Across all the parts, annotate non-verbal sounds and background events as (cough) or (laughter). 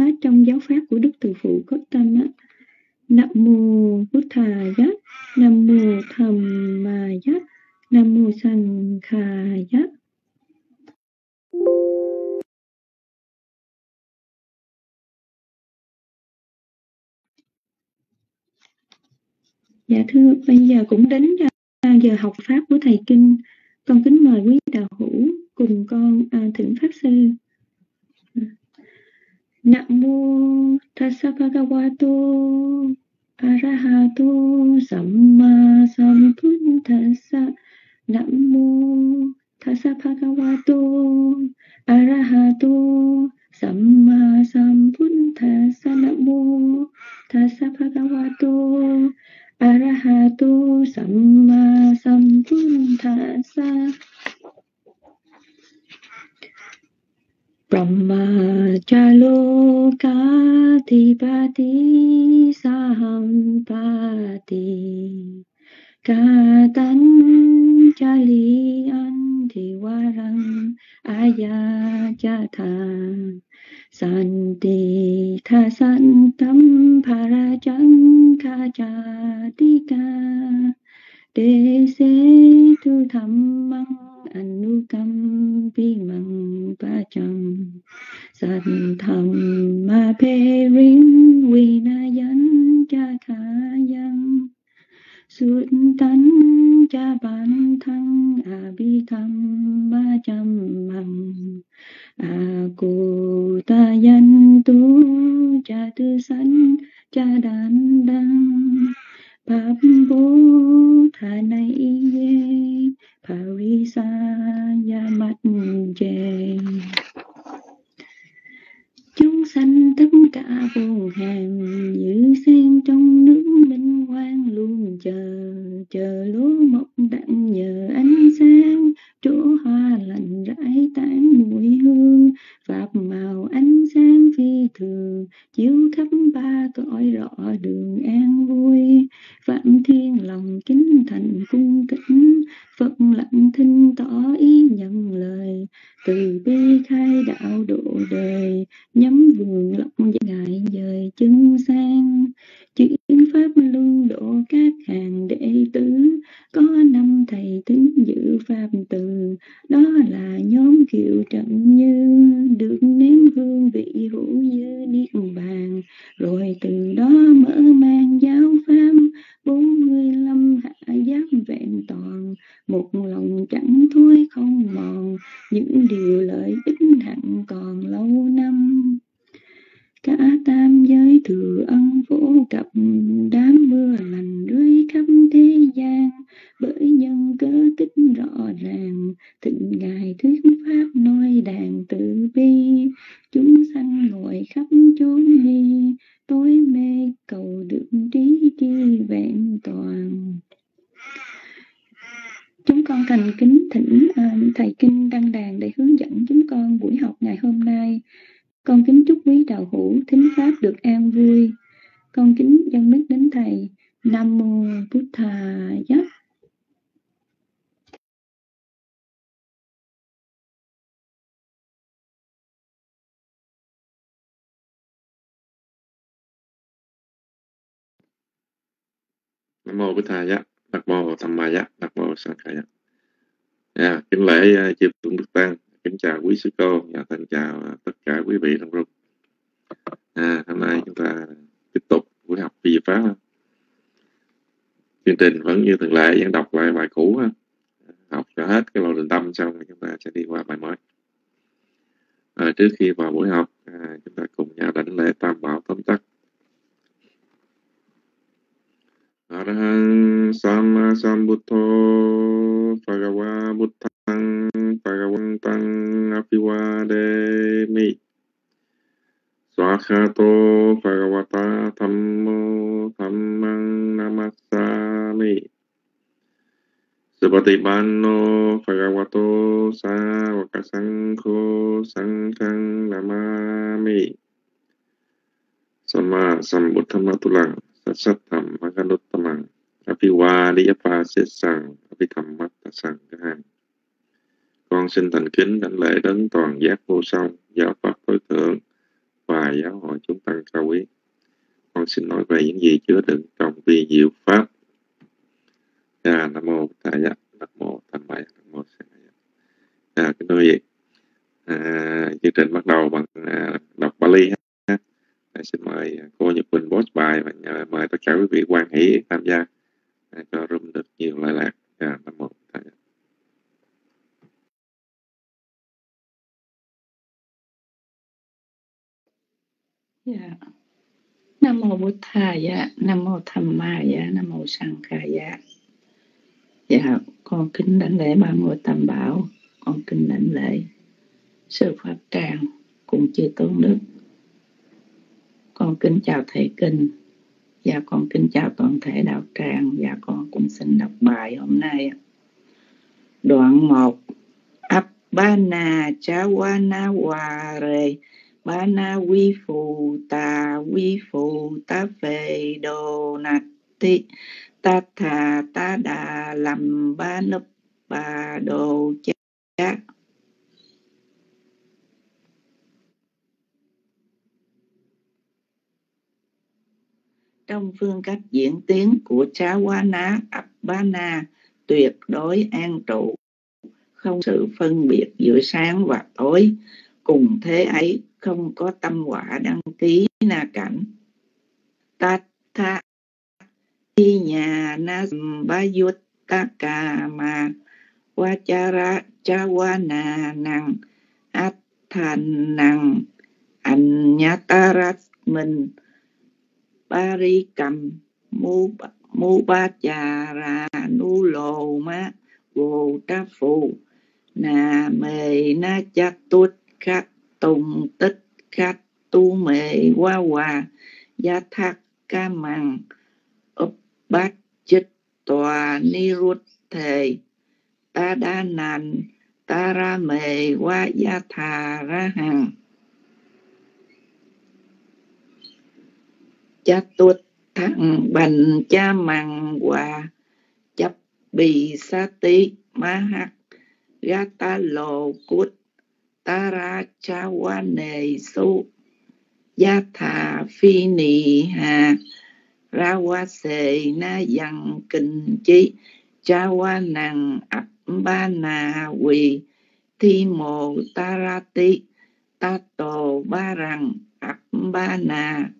hóa trong giáo pháp của đức từ phụ có tâm á nam mô bút thà giác nam mô tham ma giác nam mô sanh kha giác Dạ thưa, bây giờ cũng đến giờ học Pháp của Thầy Kinh. Con kính mời quý đạo hữu cùng con à, thỉnh Pháp Sư. Nam mô Tassa Bhagavato Arahato Samma Sambuddhassa. Nam mô Tassa Bhagavato Arahato Samma Sambuddhassa. Nam mô Tassa Bhagavato Arahato Samma Sambuddhassa. Brahmajalokadipati Sahampati Katan Jali Antiwaram Ayajata Santi tha san tam parajang Anu cam măng anukam vi măng ba San tham ma pe rin vi na yến cha kha yang Suốt tánh cha bản thân a bi tham ma chăm măng a cô ta yan tu cha tư sanh cha đàn đăng pháp bố thà này ye parisa mắt chê chúng sanh tất cả vô hàng. Như sen trong nước, minh quang luôn chờ. Chờ lúa mọc đặng nhờ ánh sáng. Chỗ hoa lành rải tán mùi hương. Pháp màu ánh sáng phi thường. Chiếu khắp ba cõi rõ đường an vui. Vạn thiên lòng kính thành cung kính. Phật lặng thinh tỏ ý nhận lời. Từ bi khai đạo độ đời, nhắm vườn lộng ngại dời chân sang chuyển pháp luân độ các hàng đệ tử. Có năm thầy tính giữ pháp từ, đó là nhóm kiệu trận như, được nếm hương vị hữu dư niết bàn. Rồi từ đó mở mang giáo pháp, bốn mươi lăm hạ giáp vẹn toàn. Một lòng chẳng thối không mòn, những điều lợi ích hẳn còn lâu năm cả tam giới thừa ân phổ cập đám mưa lành rơi khắp thế gian. Bởi nhân cớ tích rõ ràng thịnh ngài thuyết pháp nói đàn tự bi. Chúng sanh ngồi khắp chốn đi tối mê cầu được trí chi vẹn toàn. Chúng con thành kính thỉnh uh, thầy kinh đăng đàn để hướng dẫn chúng con buổi học ngày hôm nay con kính chúc quý đạo hữu thính pháp được an vui. Con kính dân đức đến Thầy. Nam Mô Bút Thà Giác. Nam mô bút Thà Giác, Nam mô Tham Ma Giác, Nam mô Sang Khai Giác. Yeah, kính lễ uh, chư tôn đức tăng chào quý sư cô và thân chào tất cả quý vị trong room à, hôm nay chúng ta tiếp tục buổi học vi pháp chương trình vẫn như thường lệ vẫn đọc lại bài cũ học cho hết cái lộ trình tâm xong rồi chúng ta sẽ đi qua bài mới. À, trước khi vào buổi học à, chúng ta cùng nhau đánh lễ tam bảo tóm tắt. Arahang sama sambuto Bhagawa buttang apiwade mi Swakato pagawata Dhammo tamang Namasami Seperti Bano pagawato sa wakasangko Sangkang Namami. Sama Sambuddhamatulang Sambuddhamma Tulang Sát sát thầm Sang con xin thành kính đảnh lễ đấng toàn giác vô song giáo pháp tối thượng và giáo hội chúng tăng cao quý con xin nói về những gì chứa đựng trong vi diệu pháp à, nam mô tại dạ nam mô tam bài nam mô sa à, kính thưa quý vị à, chương trình bắt đầu bằng à, đọc Bali ha. À, xin mời à, cô Nhật Quỳnh post bài và à, mời tất cả quý vị quan hỷ tham gia à, cho room được nhiều lợi lạc. À, nam mô thầy Yeah. Nam mô Bụt Thaya, Nam mô Tham Maya, Nam mô Sang Khai, Dạ, con kính đảnh lễ ba ngôi tam bảo, con kính đảnh lễ sư pháp tràng cùng chư tôn đức. Con kính chào thầy kinh. Và con kính chào toàn thể đạo tràng. Và con cũng xin đọc bài hôm nay. Đoạn 1 Appana Chawana Ware Bana Vi Phù Tà Vi Phù Tá về đồ nạt ti Ta Thà Ta Đà lầm Ba Nấp Bà Đồ chát trong phương cách diễn tiến của Chá Quá Ná Ấp Bá Na tuyệt đối an trụ, không sự phân biệt giữa sáng và tối. Cùng thế ấy, không có tâm quả đăng ký na cảnh. Ta tha thi nhà na ba yut ta vachara chawana năng at thành năng anh nhá mình Pari cầm mu mu ba cha ra nu lô ma vô ta phù na mê na cha tút khắc tùng tích khát tu mề qua hòa gia thác ca mằng ấp bát chích tòa ni rút thề ta đa nàn ta ra mề qua gia thà ra hằng cha tuột thẳng bành, cha mằng hòa chấp bì sa tí ma hắc gata lồ cút, ta ra cha tara nề su, gia thà phi nì hà, ra wa sề na yang kinh chí cha chawa nàng ấp ba nà quỳ, thi mồ ta ra tí ta tổ ba rằng ấp ba nà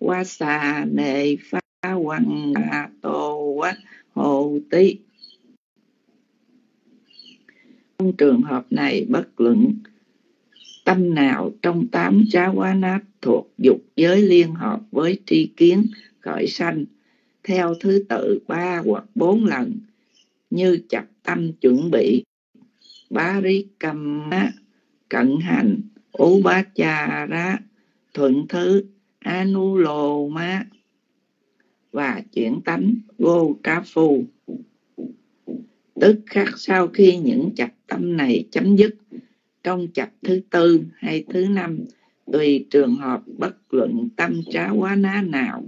qua xà nề pha hoàng tô quá hồ tí trong trường hợp này bất luận tâm nào trong tám chá quá nát thuộc dục giới liên hợp với tri kiến khởi sanh theo thứ tự ba hoặc bốn lần như chặt tâm chuẩn bị bá rí cầm á, cận hành ú bá cha rá thuận thứ Anuloma và chuyển tánh vô phu. Tức khắc sau khi những chặt tâm này chấm dứt, trong chặt thứ tư hay thứ năm, tùy trường hợp bất luận tâm trá quá ná nào,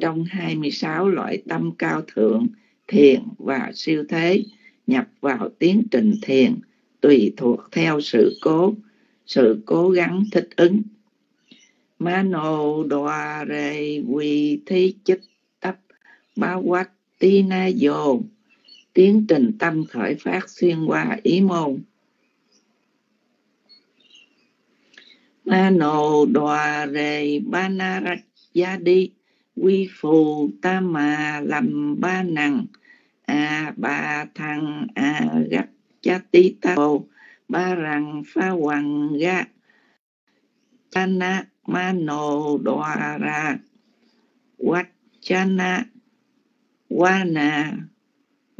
trong 26 loại tâm cao thượng, thiền và siêu thế, nhập vào tiến trình thiền, tùy thuộc theo sự cố sự cố gắng thích ứng mano đoà rề quỳ thi chích tấp ba quát ti na dồ tiến trình tâm khởi phát xuyên qua ý môn. Mano đòa rề ba na rạch gia đi quy phù ta mà làm ba nằng a, ba thằng, a gắt cha tí ta bồ ba rằng pha hoàng ga ta na mano dwara vachana vana.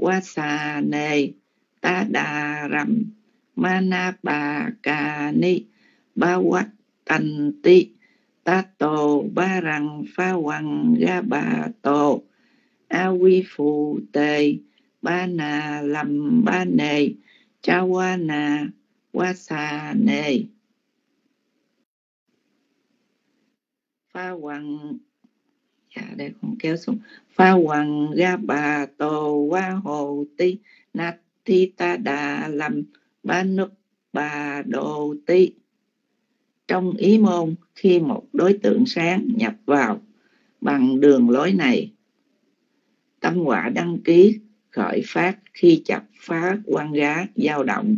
Vasane. Tadaram. Manabakani bhavattanti. Tato barang pha hoàng ga bà tổ a quy phù tề ba nà lầm ba nề cha qua nà qua xà nề pha hoàng. Dạ đây con kéo xuống. Pha hoàng ga bà tô qua hồ ti. Na thi ta đà làm ba nước bà đồ ti. Trong ý môn, khi một đối tượng sáng nhập vào bằng đường lối này, tâm quả đăng ký, khởi phát khi chập phá quan gá dao động,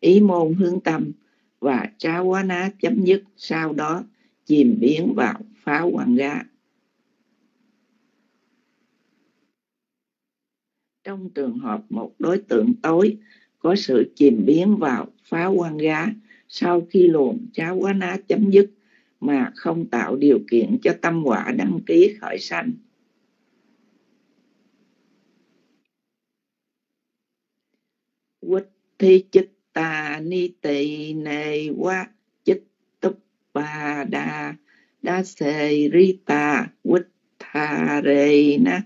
ý môn hướng tâm và trá quá ná chấm dứt sau đó chìm biến vào phá quan ga. trong trường hợp một đối tượng tối có sự chìm biến vào phá quan gá, sau khi luồng cháo quá ná chấm dứt mà không tạo điều kiện cho tâm quả đăng ký khởi sanh quýt thi chích tà ni tỳ nề quá ba đa đa sê ri ta quýt tha rê na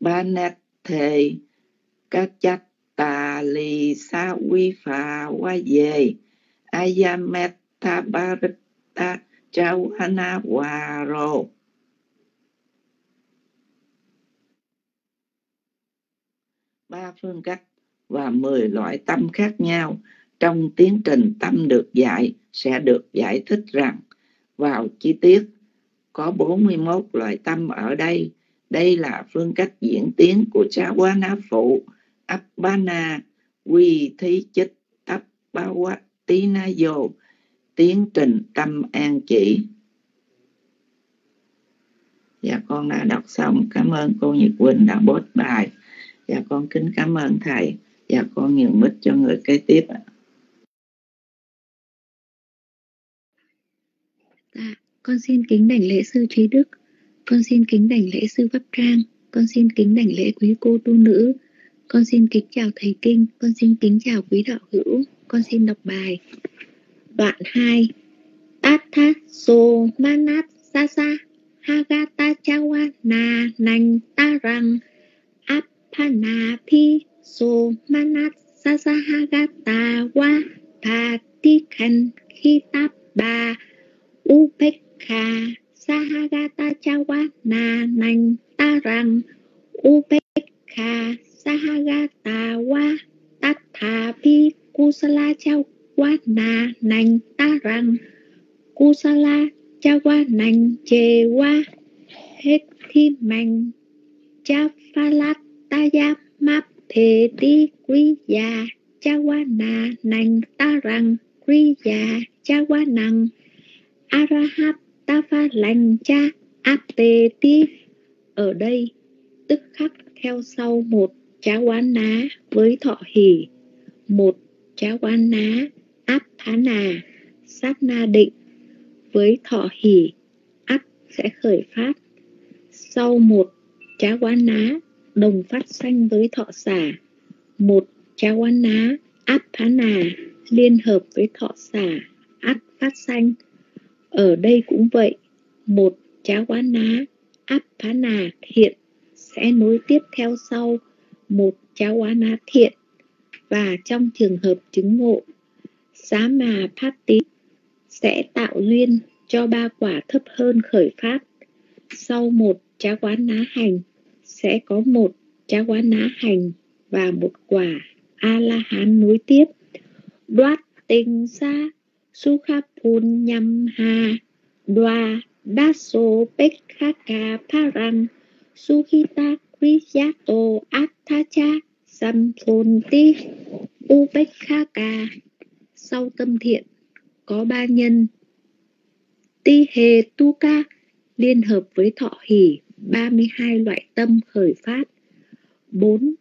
ba nét thề ca chát tà lì sa quy phà qua về ayametta barita chawana waro ba phương cách và 10 loại tâm khác nhau. Trong tiến trình tâm được dạy, sẽ được giải thích rằng vào chi tiết có 41 loại tâm ở đây. Đây là phương cách diễn tiến của cha quá ná phụ Appana Quy Thí Chích Tắp Ba Quát Tí Na Dô tiến trình, tâm an chỉ. Dạ con đã đọc xong. Cảm ơn cô Nhật Quỳnh đã bốt bài. Dạ con kính cảm ơn thầy. Dạ con nhường mic cho người kế tiếp ạ. Dạ, con xin kính đảnh lễ sư trí đức. Con xin kính đảnh lễ sư pháp trang. Con xin kính đảnh lễ quý cô tu nữ. Con xin kính chào thầy kinh. Con xin kính chào quý đạo hữu. Con xin đọc bài. Đoạn 2 Tatha so manat sasa hagata chawa na nành ta răng apana pi so manat sasahagata wa patikan ba upek upekha sahagata chawa na nành ta rằng upekha sahagata wa tatha pi kusala chawa na nành ta rằng kusala chawa nành che wa hết thi mạnh cha ta ya map Thế ti quý già cha qua nà nành ta rằng quý già cha qua nằng arahat ta pha lành cha ti ở đây, tức khắc theo sau một chá quán ná với thọ hỷ. Một chá quán ná áp thá nà sát na định. Với thọ hỷ áp sẽ khởi phát. Sau một chá quán ná đồng phát sanh với thọ xả. Một chá quán ná áp thá nà liên hợp với thọ xả áp phát sanh ở đây cũng vậy, một chá quán ná áp phá nà thiện, sẽ nối tiếp theo sau, một chá quán ná thiện. Và trong trường hợp chứng ngộ, xá mà phát tí sẽ tạo duyên cho ba quả thấp hơn khởi phát. Sau một chá quán ná hành, sẽ có một chá quán ná hành và một quả a la hán nối tiếp. Đoát tình xa Sukhapunyamha nhâm ha đoa parang sukhita kriyato athacha samphonti Upekhaka sau tâm thiện, có ba nhân ti hề tu ca liên hợp với thọ hỷ 32 loại tâm khởi phát 4.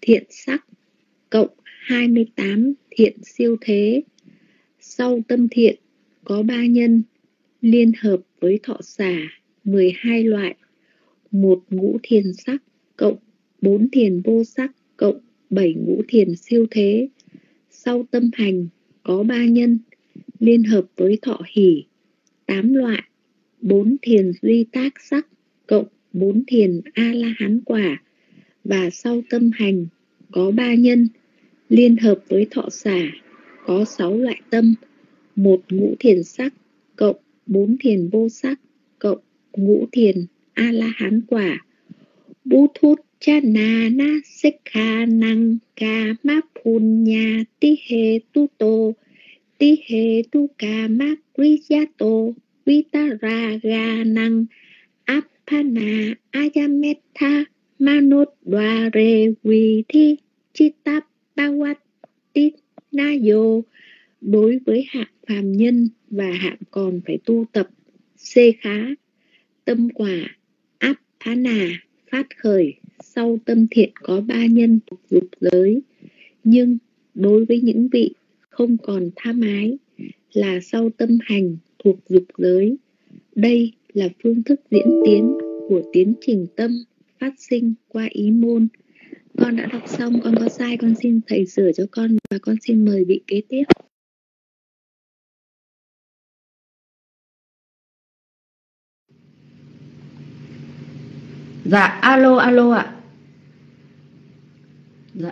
Thiện sắc cộng 28 thiện siêu thế. Sau tâm thiện, có ba nhân, liên hợp với thọ xả 12 loại. Một ngũ thiền sắc cộng 4 thiền vô sắc cộng 7 ngũ thiền siêu thế. Sau tâm hành, có ba nhân, liên hợp với thọ hỷ 8 loại. 4 thiền duy tác sắc cộng 4 thiền A-la-hán quả và sau tâm hành, có ba nhân, liên hợp với thọ xả có sáu loại tâm. Một, ngũ thiền sắc, cộng bốn thiền vô sắc, cộng ngũ thiền a la hán quả. Bú thút cha na na sekha năng ca ma phun nha ti hê tu tô ti he tu ca ma kriyato vitaraga năng apana ayametha manut dware vi thi chitap bawat na yo. Đối với hạng phàm nhân và hạng còn phải tu tập, xê khá, tâm quả áp phá nà phát khởi, sau tâm thiện có ba nhân dục giới. Nhưng đối với những vị không còn tham ái là sau tâm hành thuộc dục giới, đây là phương thức diễn tiến của tiến trình tâm phát sinh qua ý môn con đã đọc xong con có sai con xin thầy sửa cho con và con xin mời vị kế tiếp Dạ, alo, alo ạ. Dạ,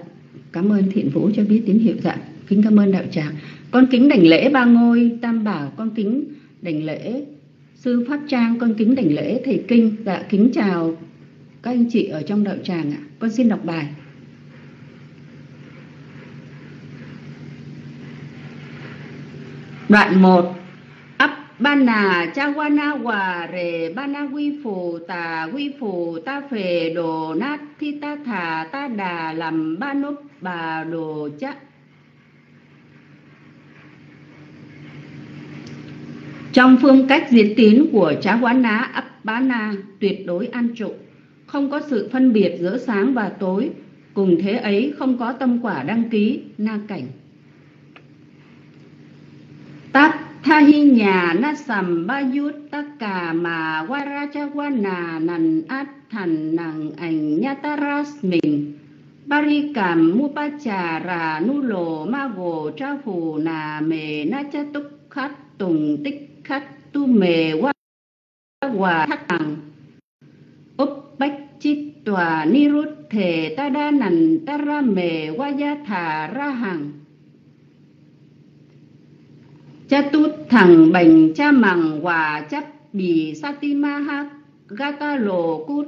cảm ơn Thiện Vũ cho biết tín hiệu dạ. Kính cảm ơn đạo tràng. Con kính đảnh lễ ba ngôi tam bảo, con kính đảnh lễ sư pháp trang, con kính đảnh lễ thầy kinh. Dạ, kính chào các anh chị ở trong đạo tràng ạ. Con xin đọc bài. Đoạn 1 Bana chawana wa re bana quy phù tà, quy phù ta phề, đồ nát thi ta thà, ta đà làm ba nốt bà đồ chắc Trong phương cách diễn tiến của Cha Quán Ná Ấp Bá Na tuyệt đối an trụng không có sự phân biệt giữa sáng và tối, cùng thế ấy không có tâm quả đăng ký, na cảnh. Tát tha hi nhà na sầm ba yut tất cả mà qua ra cha qua nà nằn át thành nằng ảnh nha ta mình. Bari cảm mu pa trà ra nu ma gồ cha phù nà mề na cha túc khát tùng tích khát tu mề qua quả thắc tặng chít tòa ni rút thể ta đa nằn ta ra mề qua gia thà ra hằng. Cha tút thằng bành cha mằng hòa chấp bì satima gata lồ cút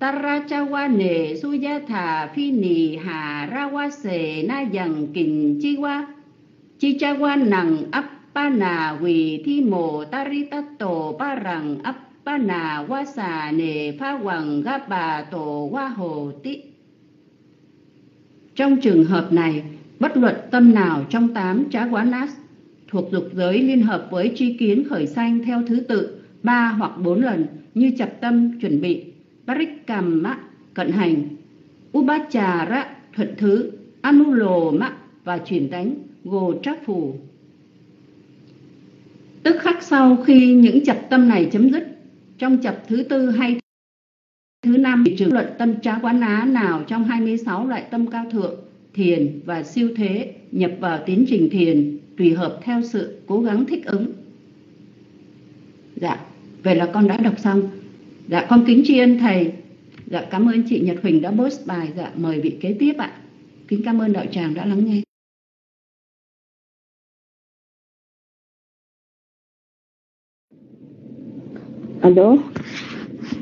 Tarachawane Suyatha Phi Nì Hà Rawase Na Dần Kình Chi Wa Chi Cha Wa Nằng Appana Quỳ Thi Mồ Taritato Ba Rằng Appana Wa Sa Nề Pha Hoàng Ga Bà Tổ Wa Hồ Tị. Trong trường hợp này, bất luận tâm nào trong tám trá quán nát thuộc dục giới liên hợp với tri kiến khởi sanh theo thứ tự ba hoặc bốn lần như chập tâm chuẩn bị Parikkamma cận hành ubachara thuận thứ Anuloma và chuyển đánh Gồ trác phù. Tức khắc sau khi những chập tâm này chấm dứt trong chập thứ tư hay thứ năm thì trường luận tâm trá quán á nào trong 26 loại tâm cao thượng thiền và siêu thế nhập vào tiến trình thiền tùy hợp theo sự cố gắng thích ứng. Dạ, vậy là con đã đọc xong. Dạ, con kính tri ân thầy. Dạ, cảm ơn chị Nhật Huỳnh đã post bài. Dạ, mời vị kế tiếp ạ. Kính cảm ơn đạo tràng đã lắng nghe. Alo,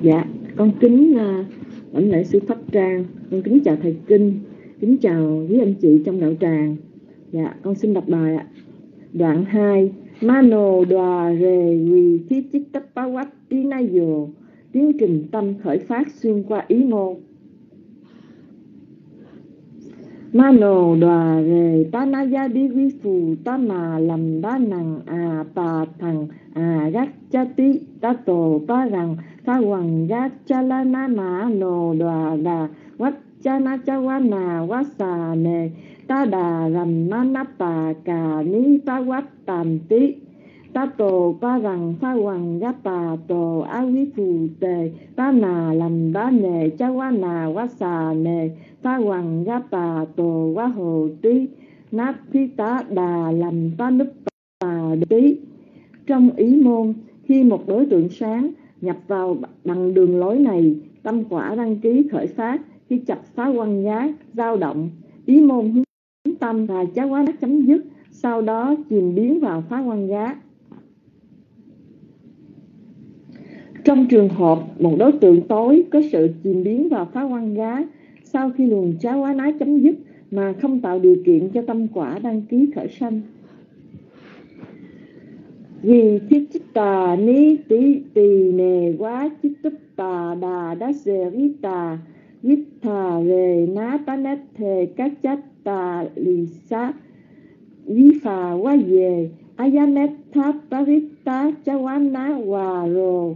dạ, con kính uh, lãnh lễ sư Pháp Trang, con kính chào thầy Kinh, kính chào quý anh chị trong đạo tràng. Dạ, con xin đọc bài ạ. Đoạn 2 Mano đoà rề quỳ thi chích tất bá quách tí nay dồ Tiến trình tâm khởi phát xuyên qua ý môn Mano đoà rề ta na gia đi vi phù, ta mà làm ba nàng à tà thằng à gác cha tí, ta tổ ba rằng, ta hoàng gác cha la na ma nô đoà đà quách cha na cha wa na wa sa nề. Ta đà rầm na na pa cà ni ta wat tàm tí. Ta tổ ba rằng, ta hoàng gác pa tổ a vi phù tề. Ta nà làm ba nề, cha wa na wa xà nề ta hoàng ga bà tổ quá hồ tí nát thi tá đà làm ta núp bà tí trong ý môn, khi một đối tượng sáng nhập vào bằng đường lối này, tâm quả đăng ký khởi phát khi chặt phá quan giá dao động. Ý môn hướng tâm và chá quá nát chấm dứt, sau đó chìm biến vào phá quan giá. Trong trường hợp một đối tượng tối có sự chìm biến vào phá quan giá sau khi luồng cháo quá nái chấm dứt mà không tạo điều kiện cho tâm quả đăng ký khởi sanh. Vì thiết chích tà ní tí tì nề quá chích tức tà đà đá xề rí tà vít thà rề ná tá nét thề các chát tà lì xá Ví phà quá về ayanet tháp quá nái hòa rồ.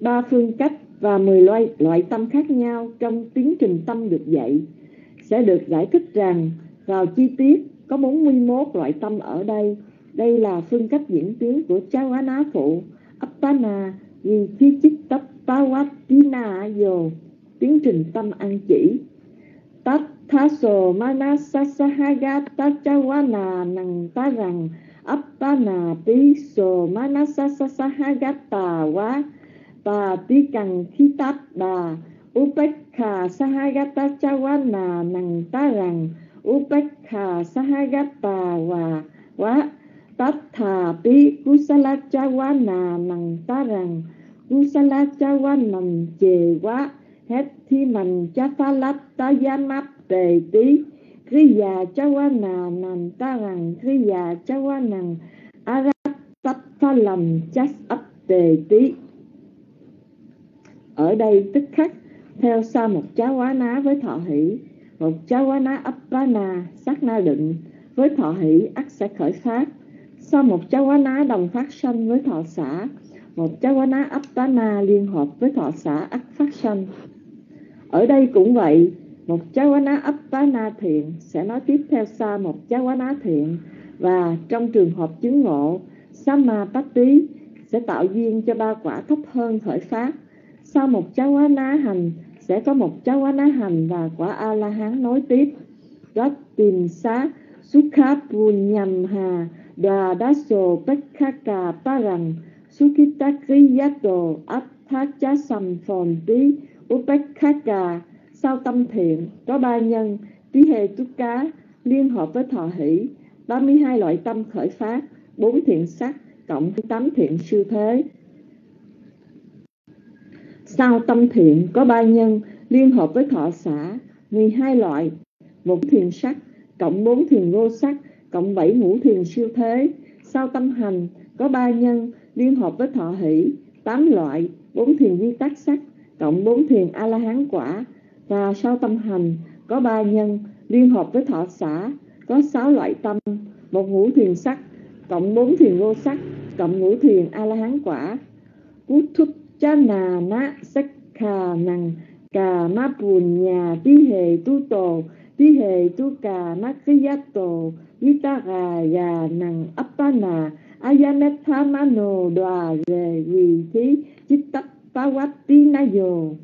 Ba phương cách và 10 loại, loại tâm khác nhau trong tiến trình tâm được dạy sẽ được giải thích rằng vào chi tiết có 41 loại tâm ở đây. Đây là phương cách diễn tiến của Chawana phụ Appana Vichichittapawatina Yo tiến trình tâm ăn chỉ Tatthaso Manasasahagata Chawana Nang Tarang Appana Piso Manasasahagata Wa và tí cần khi tát đà upekha sahagata chawana nằng ta rằng upekha sahagata và quá tát thà pi kusala chawana nằng ta rằng kusala chawana chề quá hết thi mình cha pha lát ta yamap tề tí khi kriya nà nằm ta rằng khi kriya nằm arat tap pha lầm chas ấp tề tí ở đây tức khắc, theo sau một cháu quá ná với thọ hỷ. Một cháu quá ná ấp bá na, sát na định với thọ hỷ, ắt sẽ khởi phát. Sau một cháu quá ná đồng phát sanh với thọ xã một cháu quá ná ấp bá na liên hợp với thọ xã ắt phát sanh. Ở đây cũng vậy, một cháu quá ná ấp bá na thiện sẽ nói tiếp theo sau một cháu quá ná thiện. Và trong trường hợp chứng ngộ, Samma Patti sẽ tạo duyên cho ba quả thấp hơn khởi phát sau một cháu á ná hành, sẽ có một cháu á ná hành và quả a la hán nối tiếp. Đó tìm xá sukha punyam hà đà đá sồ pekkaka parang sukita kriyato athacha sam phòn tí Cà sau tâm thiện, có ba nhân tí hề túc cá liên hợp với thọ hỷ 32 loại tâm khởi phát, bốn thiện sắc cộng với tám thiện siêu thế. Sao tâm thiện có ba nhân liên hợp với thọ xã 12 loại, một thiền sắc cộng bốn thiền vô sắc cộng bảy ngũ thiền siêu thế. Sao tâm hành có ba nhân liên hợp với thọ hỷ 8 loại, bốn thiền di tác sắc cộng bốn thiền a la hán quả và sao tâm hành có ba nhân liên hợp với thọ xã có 6 loại tâm, một ngũ thiền sắc cộng bốn thiền vô sắc cộng ngũ thiền a la hán quả. Cú thúc cha nà na sắc khà năng cà ma bùn nhà tí hề tu tổ tí hề tu cà ma kri yát tổ vita gà gà năng appana ma nô đoà rề vị thí chít tắc pa quát tí na dồ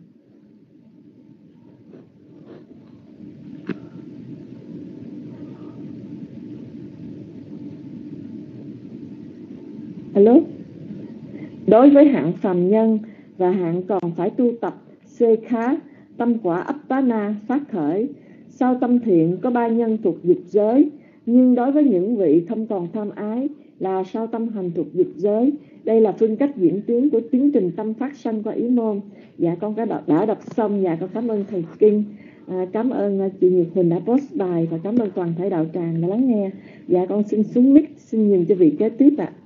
Hello? Đối với hạng phàm nhân và hạng còn phải tu tập xê khá, tâm quả Appana phát khởi. Sau tâm thiện có ba nhân thuộc dục giới, nhưng đối với những vị không còn tham ái là sau tâm hành thuộc dục giới. Đây là phương cách diễn tiến của tiến trình tâm phát sanh qua ý môn. Dạ con đã đọc, đã đọc xong, dạ con cảm ơn Thầy Kinh. À, cảm ơn à, chị Nhật Huỳnh đã post bài và cảm ơn toàn thể đạo tràng đã lắng nghe. Dạ con xin xuống mic, xin nhìn cho vị kế tiếp ạ. À.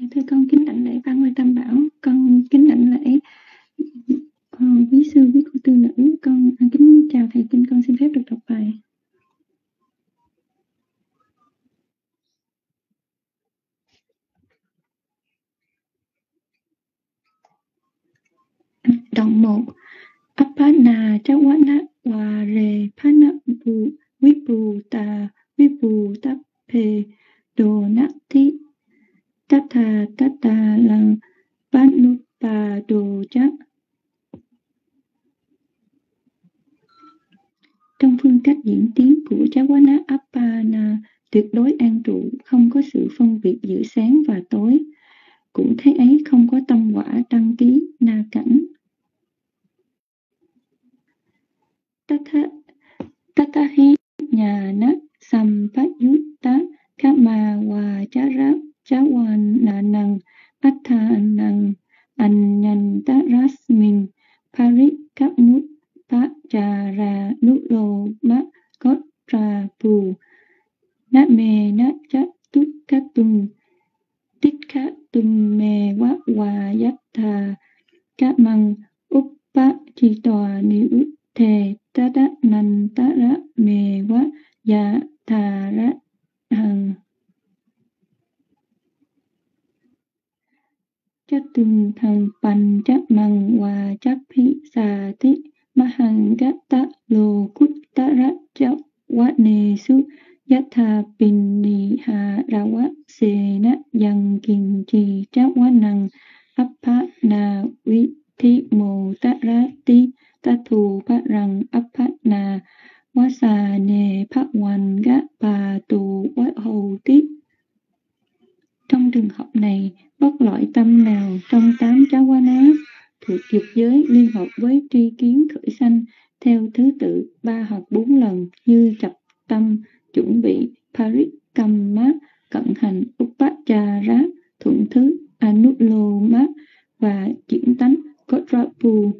dạ thưa con kính đảnh lễ ba ngôi tam bảo. Con kính đảnh lễ ờ, uh, quý sư quý cô tư nữ. Con à, kính chào thầy kinh con xin phép được đọc bài. Đoạn 1 Apana Chawana Ware Pana Bu Vipu Ta Vipu Tape Do Nati Tata Tata Lang Panupa doja. Chắc Trong phương cách diễn tiến của Chawana Appana tuyệt đối an trụ, không có sự phân biệt giữa sáng và tối. Cũng thế ấy không có tâm quả đăng ký na cảnh. Tatha Tatahi nhà nát sampayutta kama wa chara chawananang athanang anyantarasmin parikamut pachara nulo ma kotra pu na me na cha túc các tích me wa wa yattha các măng uppa chi tòa nữ thề tada me wa ya thara hằng chất tung thần bằng chất măng và chất phi sa ti mahang lô cút kut tara cha quá nề su yatha pinni ha quá xê na yang kin chi chắc quá năng áp phá na vi thi mô tara ti ta thù phá rằng, áp phá na quá xà nề phá hoàn gá bà tù quá hầu tiết trong trường hợp này bất loại tâm nào trong tám chá quá ná thuộc dục giới liên hợp với tri kiến khởi sanh theo thứ tự ba hoặc bốn lần như chập tâm chuẩn bị parikamma cận hành upachara thuận thứ anuloma và chuyển tánh kodrapu.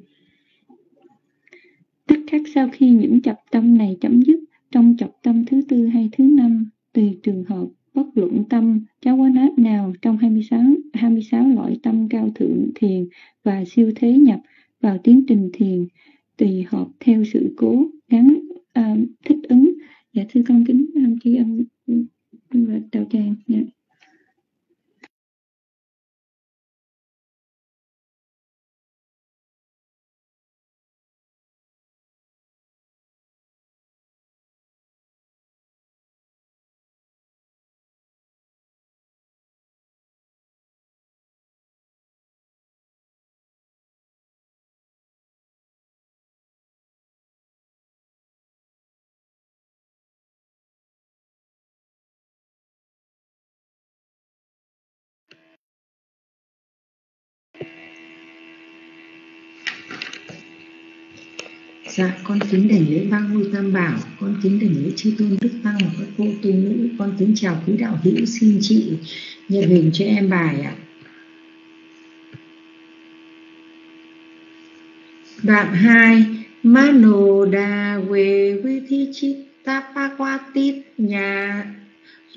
Tức khác sau khi những chập tâm này chấm dứt, trong chập tâm thứ tư hay thứ năm, tùy trường hợp, bất luận tâm, cháu quán áp nào trong 26, 26 loại tâm cao thượng thiền và siêu thế nhập vào tiến trình thiền, tùy hợp theo sự cố gắn à, thích ứng. Dạ thưa con kính um, tri âm và đạo tràng. Dạ. Dạ, con kính đảnh lễ ba ngôi tam bảo, con kính đảnh lễ chư tôn đức tăng và các cô tu nữ, con kính chào quý đạo hữu, xin chị nhận hình cho em bài ạ. Đoạn 2 Mano da về we thi chi ta pa qua tít nhà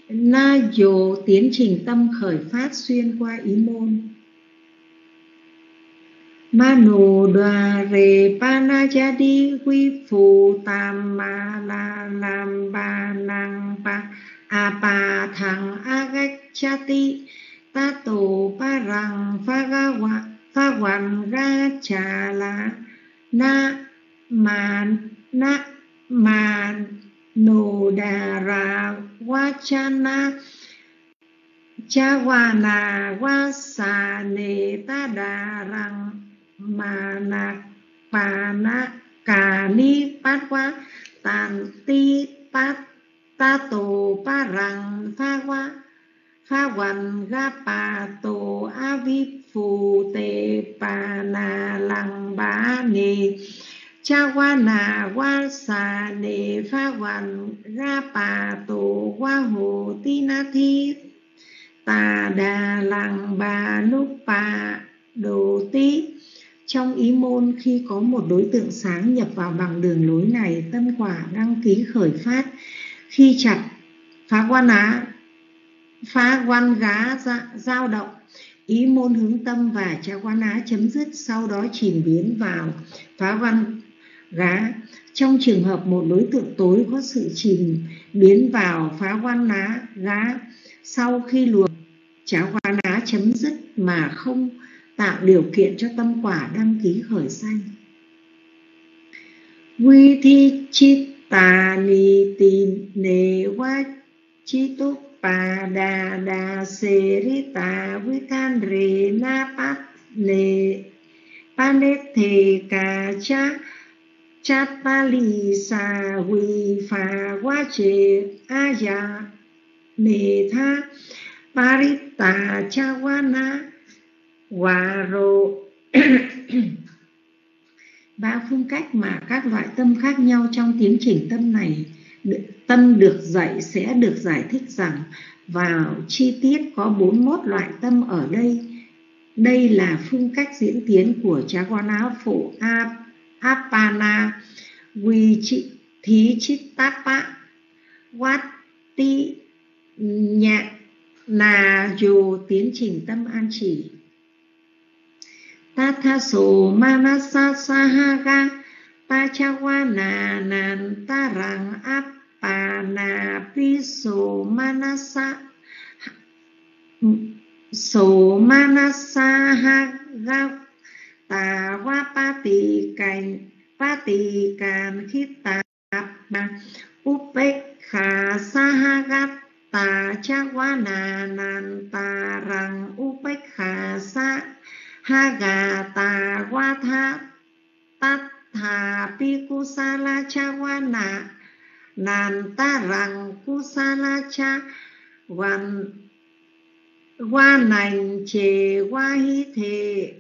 na dồ tiến trình tâm khởi phát xuyên qua ý môn Manu đoà rề pa na cha đi quy phù tam ma la nam ba năng ba a pa thằng a gách cha ti ta tổ pa rằng pha ga wa pha hoàn ra cha la na ma na ma nô đà ra wa cha na cha wa na wa sa ne ta đà rằng mà na pa na cà ni phát quá tàn ti phát ta tổ pa rằng pha quá pha hoàn ga pa tổ a vi phù tề pa na lăng bá ni cha qua na qua sa nề pha hoàn ga pa tổ qua hồ ti na thi ta đà lăng ba núp pa đồ tí trong ý môn khi có một đối tượng sáng nhập vào bằng đường lối này, tân quả đăng ký khởi phát. Khi chặt phá quan á phá quan gá dao động ý môn hướng tâm và cha quan á chấm dứt sau đó chìm biến vào phá văn gá trong trường hợp một đối tượng tối có sự chìm biến vào phá quan á gá sau khi luồng cháo quan á chấm dứt mà không tạo điều kiện cho tâm quả đăng ký khởi sanh. Quy thi chit tà ni tin nề wa chi túc pa đà đà se ri ta vi can re na pat ne pa ne the ca cha cha pa li sa vi pha wa che a ya me tha parita cha wa na (clears throat) ba phương cách mà các loại tâm khác nhau trong tiến trình tâm này, tâm được dạy sẽ được giải thích rằng vào chi tiết có 41 loại tâm ở đây. Đây là phương cách diễn tiến của Chagwana phụ Apana Vichi Thí Chittapa Vati Nhạc là Dù tiến trình tâm an chỉ. Tathaso Manasa Sahaga Pachawana Nantarang Appana Piso Manasa So Manasa Haga Tà Hoa Pa Tỳ Cành Pa Tỳ Càn Khít Tà Upekha Sahagat Tà Chawana Nantarang Upekha Sahagat ha gà tà qua tha tát thà pi cu sa la cha qua nà nàn ta rằng cu sa la cha hoàn qua nành chề qua hi thề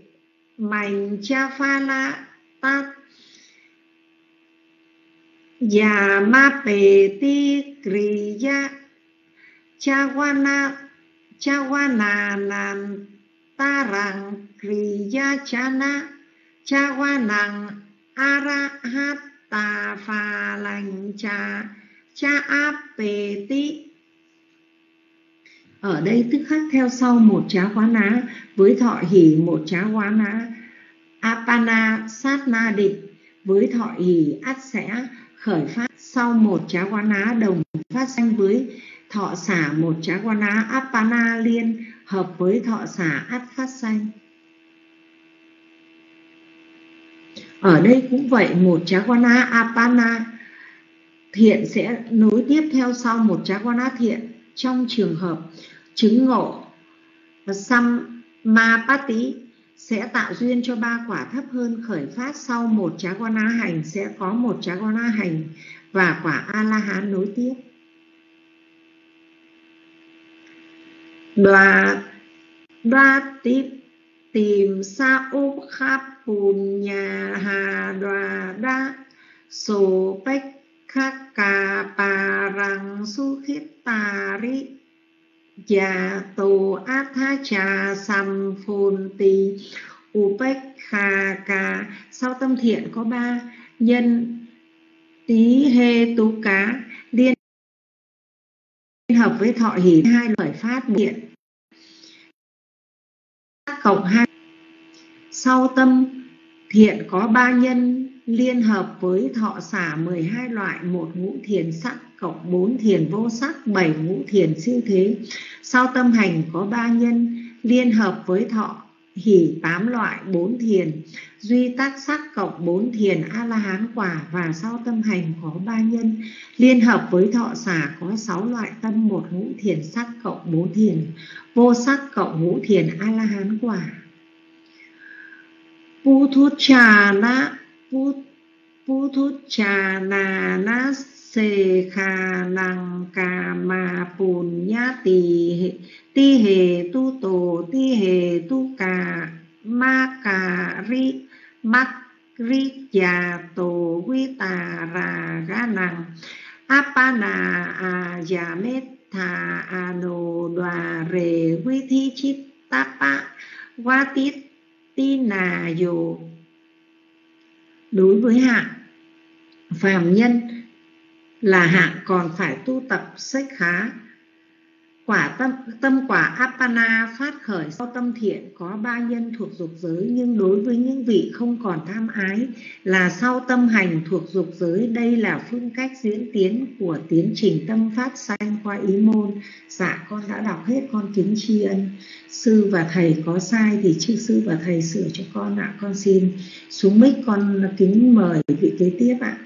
mạnh cha pha la tát già ma pề ti kri ya cha wa na cha wa na nan ta kriya chana cha qua nặng phà lành cha cha áp bề ở đây tức khắc theo sau một chá quá ná với thọ hỷ một chá quá ná apana sát na định với thọ hỷ ắt sẽ khởi phát sau một chá quá ná đồng phát sanh với thọ xả một chá quá ná apana liên hợp với thọ xả ắt phát sanh ở đây cũng vậy, một chakwana apana thiện sẽ nối tiếp theo sau một chakwana thiện. Trong trường hợp chứng ngộ samapati sẽ tạo duyên cho ba quả thấp hơn khởi phát sau một chakwana hành, sẽ có một chakwana hành và quả a la hán nối tiếp. Đoạt đoạt tiếp tìm sa úp khắp bùn nhà hà đoà đa, sổ bách khắc cà bà rằng su khít tà ri, già tù át tha trà sầm phồn tì u bách khà cà sau tâm thiện có ba, nhân tí hê tú cá, liên hợp với thọ hỷ, hai loại phát điện cộng 2. sau tâm, thiện có ba nhân, liên hợp với thọ xả 12 loại, một ngũ thiền sắc cộng 4 thiền vô sắc 7 ngũ thiền siêu thế sau tâm hành có ba nhân, liên hợp với thọ hỷ tám loại bốn thiền, duy tác sắc cộng bốn thiền, a la hán quả và sau tâm hành có ba nhân. Liên hợp với thọ xả có sáu loại tâm, một ngũ thiền sắc cộng bốn thiền, vô sắc cộng ngũ thiền, a la hán quả. Puthujana Puthujana nas se kha năng ca ma pun nhá tỳ ti hề tu tổ ti hề tu ca ma ca ri mắc ri già tổ vi tà ra ga năng. Apana a ya met tha ano đoà rề vi thi chít tapa qua tít Tina dù. Đối với hạng phàm nhân là hạng còn phải tu tập sách khá. Quả tâm tâm quả appana phát khởi sau tâm thiện có ba nhân thuộc dục giới, nhưng đối với những vị không còn tham ái là sau tâm hành thuộc dục giới, đây là phương cách diễn tiến của tiến trình tâm phát sanh qua ý môn. Dạ con đã đọc hết, con kính tri ân. Sư và thầy có sai thì chư sư và thầy sửa cho con ạ. Con xin xuống mic, con kính mời vị kế tiếp ạ.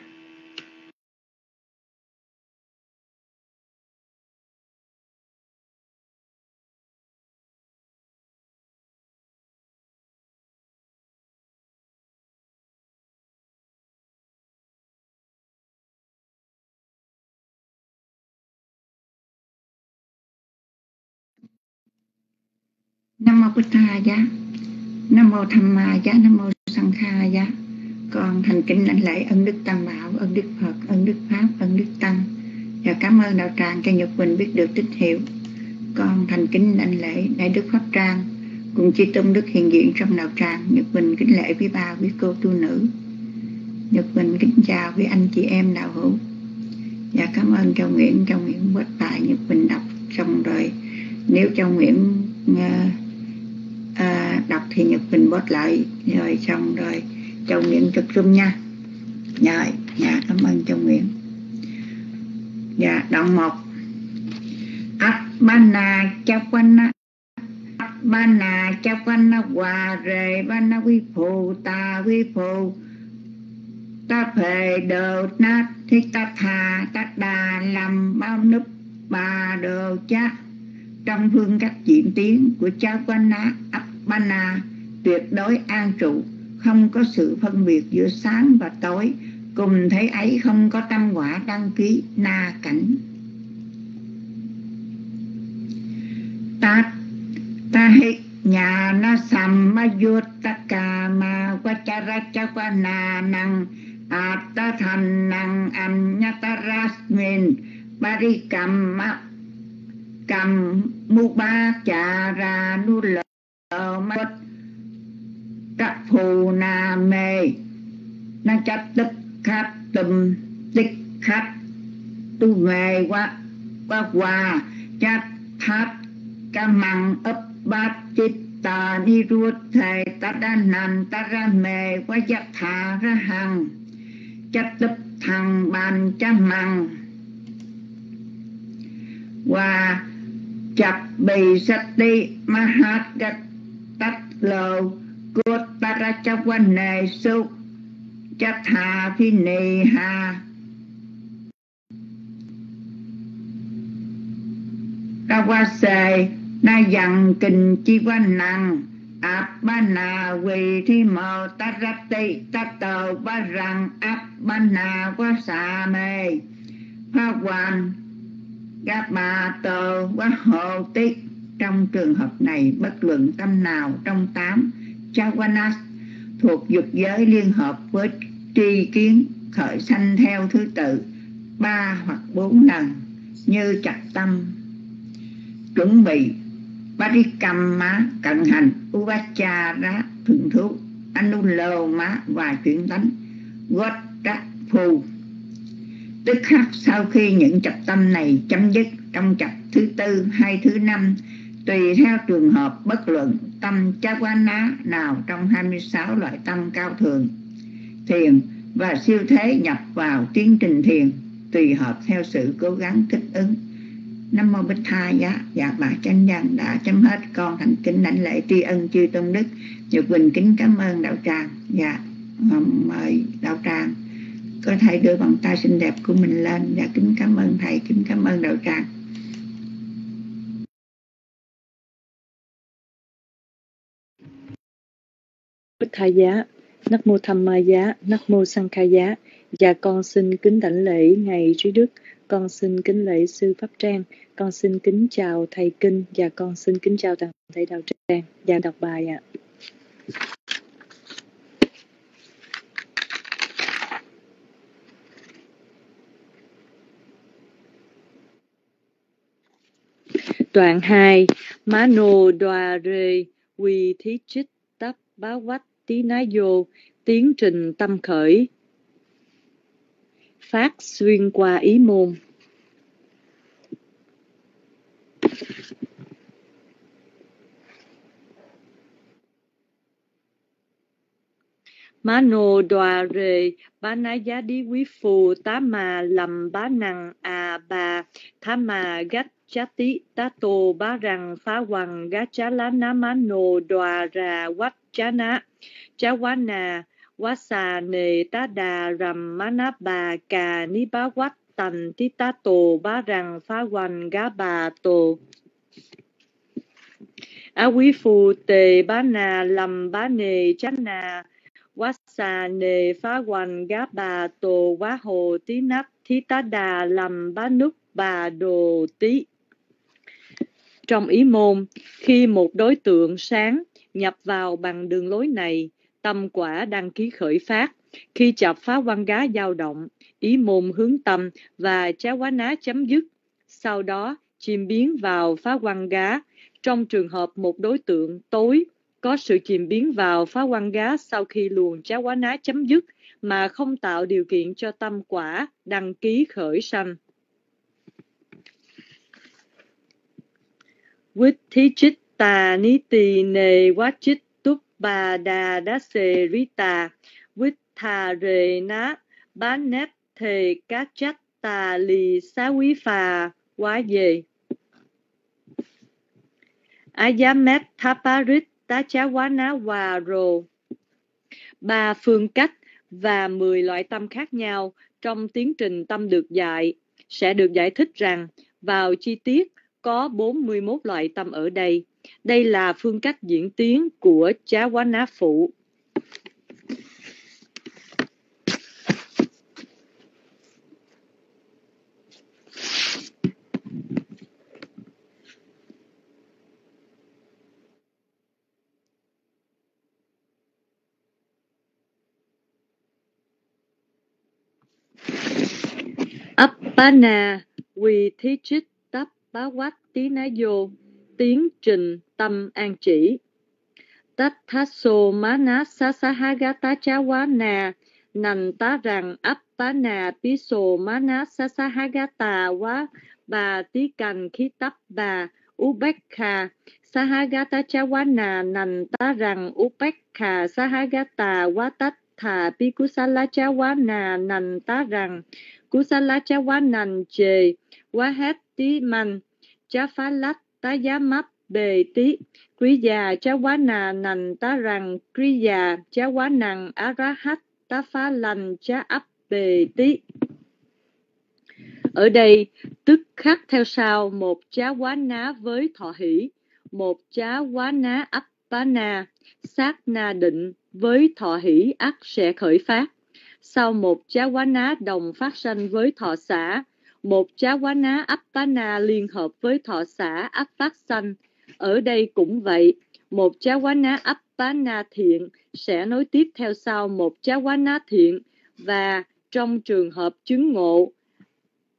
Nam mô Bích Tha Giá. Nam mô Tham Ma Giá. Nam mô Sang Kha Giá. Con thành kính lãnh lễ ân đức Tam Bảo ân đức Phật ân đức Pháp ân đức Tăng. Và cảm ơn đạo tràng cho Nhật Quỳnh biết được tích hiểu con thành kính lãnh lễ đại đức Pháp Trang cùng chi tôn đức hiện diện trong đạo tràng Nhật Quỳnh kính lễ với ba quý cô tu nữ. Nhật Quỳnh kính chào quý anh chị em đạo hữu. Và cảm ơn Châu Nguyễn Châu Nguyễn bất tài Nhật Quỳnh đọc xong rồi. Nếu Châu Nguyễn uh, à, đọc thì Nhật mình bớt lại. Rồi xong rồi Châu Nguyễn trực trung nha. Rồi dạ cảm ơn Châu Nguyễn. Dạ đoạn một. Atmana Chapana Atmana Chapana Hòa Rề Bana Vi Phù Ta Vi Phù. Ta Phề Đồ Nát Thích Ta Thà Ta Đà Làm Bao Núp Bà Đồ Chát trong phương cách diễn tiến của cha quan Appana tuyệt đối an trụ, không có sự phân biệt giữa sáng và tối, cùng thấy ấy không có tâm quả đăng ký na cảnh. Ta ta hi nhà na sam ma yut ta ca ma qua cha ra cha qua na năng a ta thành năng am nha ta rasmin ma cầm mu ba chà ra nu lờ mất các phù na mê na chấp tức khát tùm tích khát tu về qua qua hòa chát thát ca măng ấp bát chít ta ni ruột thầy ta đa nằm ta ra mê qua giác thả ra hằng chấp tức thằng bàn cha măng qua chập bì sạch đi ma hát gạch tách lô cốt parachavane su chất hà phi nì hà ca qua xề na dặn kình chi quan năng áp ba nà quỳ thi mờ ta ra tị ta tờ ba rằng áp ba nà qua xà mê pha hoàng các bà tờ quá hồ tiết trong trường hợp này, bất luận tâm nào trong tám chavanas thuộc dục giới liên hợp với tri kiến, khởi sanh theo thứ tự ba hoặc bốn lần như chặt tâm. Chuẩn bị Parikama cận hành Uvachara thượng thú Anuloma và chuyển tánh Gotra phù tức khắc sau khi những chập tâm này chấm dứt trong chập thứ tư hay thứ năm, tùy theo trường hợp bất luận tâm ná nào trong 26 loại tâm cao thường thiền và siêu thế nhập vào tiến trình thiền tùy hợp theo sự cố gắng thích ứng. Nam mô Bích Tha Giá. Dạ bà chánh nhân đã chấm hết con thành kính lãnh lễ tri ân chư tôn đức. Nhật Quỳnh kính cảm ơn đạo tràng. Dạ mời có thầy đưa bàn tay xinh đẹp của mình lên và kính cảm ơn thầy kính cảm ơn đạo tràng Bích Tha Giá, Nắc Mô Tham Ma Giá, Nắc Mô Sang Kha Giá. Và dạ, con xin kính đảnh lễ Ngài Trí Đức, con xin kính lễ Sư Pháp Trang, con xin kính chào Thầy Kinh và con xin kính chào toàn thể đạo tràng và đọc bài ạ. À. Đoạn 2 Mano Đoa Rê Quy Thí Chích Tắp Bá Quách Tí Ná Vô Tiến Trình Tâm Khởi. Phát xuyên qua ý môn. Mano đoà rề, bá ná giá đi quý phù, tá mà lầm bá nằng à bà, thá mà gách Chati Tato tá tô bá rằng phá hoàng gá chá lá ná nô đoà rà quách chá ná. Chá quá nà, quá xà nề, tá đà rầm má ná bà, cà ní bá quách tành tí tá tổ bá rằng phá hoành gá bà tổ á quý phù tề bá nà, lầm bá nề chá nà. Quá xà nề, phá hoành gá bà tổ quá hồ tí nắp thí tá đà lầm bá núc bà đồ tí trong ý môn, khi một đối tượng sáng nhập vào bằng đường lối này, tâm quả đăng ký khởi phát. Khi chập phá quan gá dao động, ý môn hướng tâm và chá quá ná chấm dứt. Sau đó, chìm biến vào phá quan gá. Trong trường hợp một đối tượng tối có sự chìm biến vào phá quan gá sau khi luồng chá quá ná chấm dứt mà không tạo điều kiện cho tâm quả đăng ký khởi sanh. Vitthichitta niti ne vachit bà đà đá xề rí tà. Vít thà rề ná bán nét thề cá chát tà lì xá quý phà, quá về Ayamet Thaparit Tá Chá Quá Ná Hòa Rồ. Ba phương cách và 10 loại tâm khác nhau, trong tiến trình tâm được dạy, sẽ được giải thích rằng, vào chi tiết có 41 loại tâm ở đây. Đây là phương cách diễn tiến của chá quá ná phụ. Appana we teach it Bá quát Tí Ná Vô tiến trình tâm an chỉ. Tát thà sô má ná sá sáha gá tá chá quá nà nành tá rằng ấp tá nà tí sô má ná xá xá há gá tà quá, bà tí cành khí tấp bà Ubekha Sahagata Chawana nành tá rằng Ubekha Sahagata quá tát thà Pikusala Chawana nành tá rằng Kusala Chawana chề quá hết tí man chá phá lách, tá giá mắp, bề tí quý già, chá quá nà, nành tá rằng. Quý già, chá quá nằng, á rá hách, tá phá lành, chá ấp, bề tí ở đây, tức khắc theo sau. Một chá quá ná với thọ hỷ, một chá quá ná ấp bá na. Sát na định với thọ hỷ ắt sẽ khởi phát. Sau một chá quá ná đồng phát sanh với thọ xã một chá quá ná appana tá na liên hợp với thọ xã ấp phát sanh. Ở đây cũng vậy, một chá quá ná appana tá na thiện sẽ nối tiếp theo sau một chá quá ná thiện và trong trường hợp chứng ngộ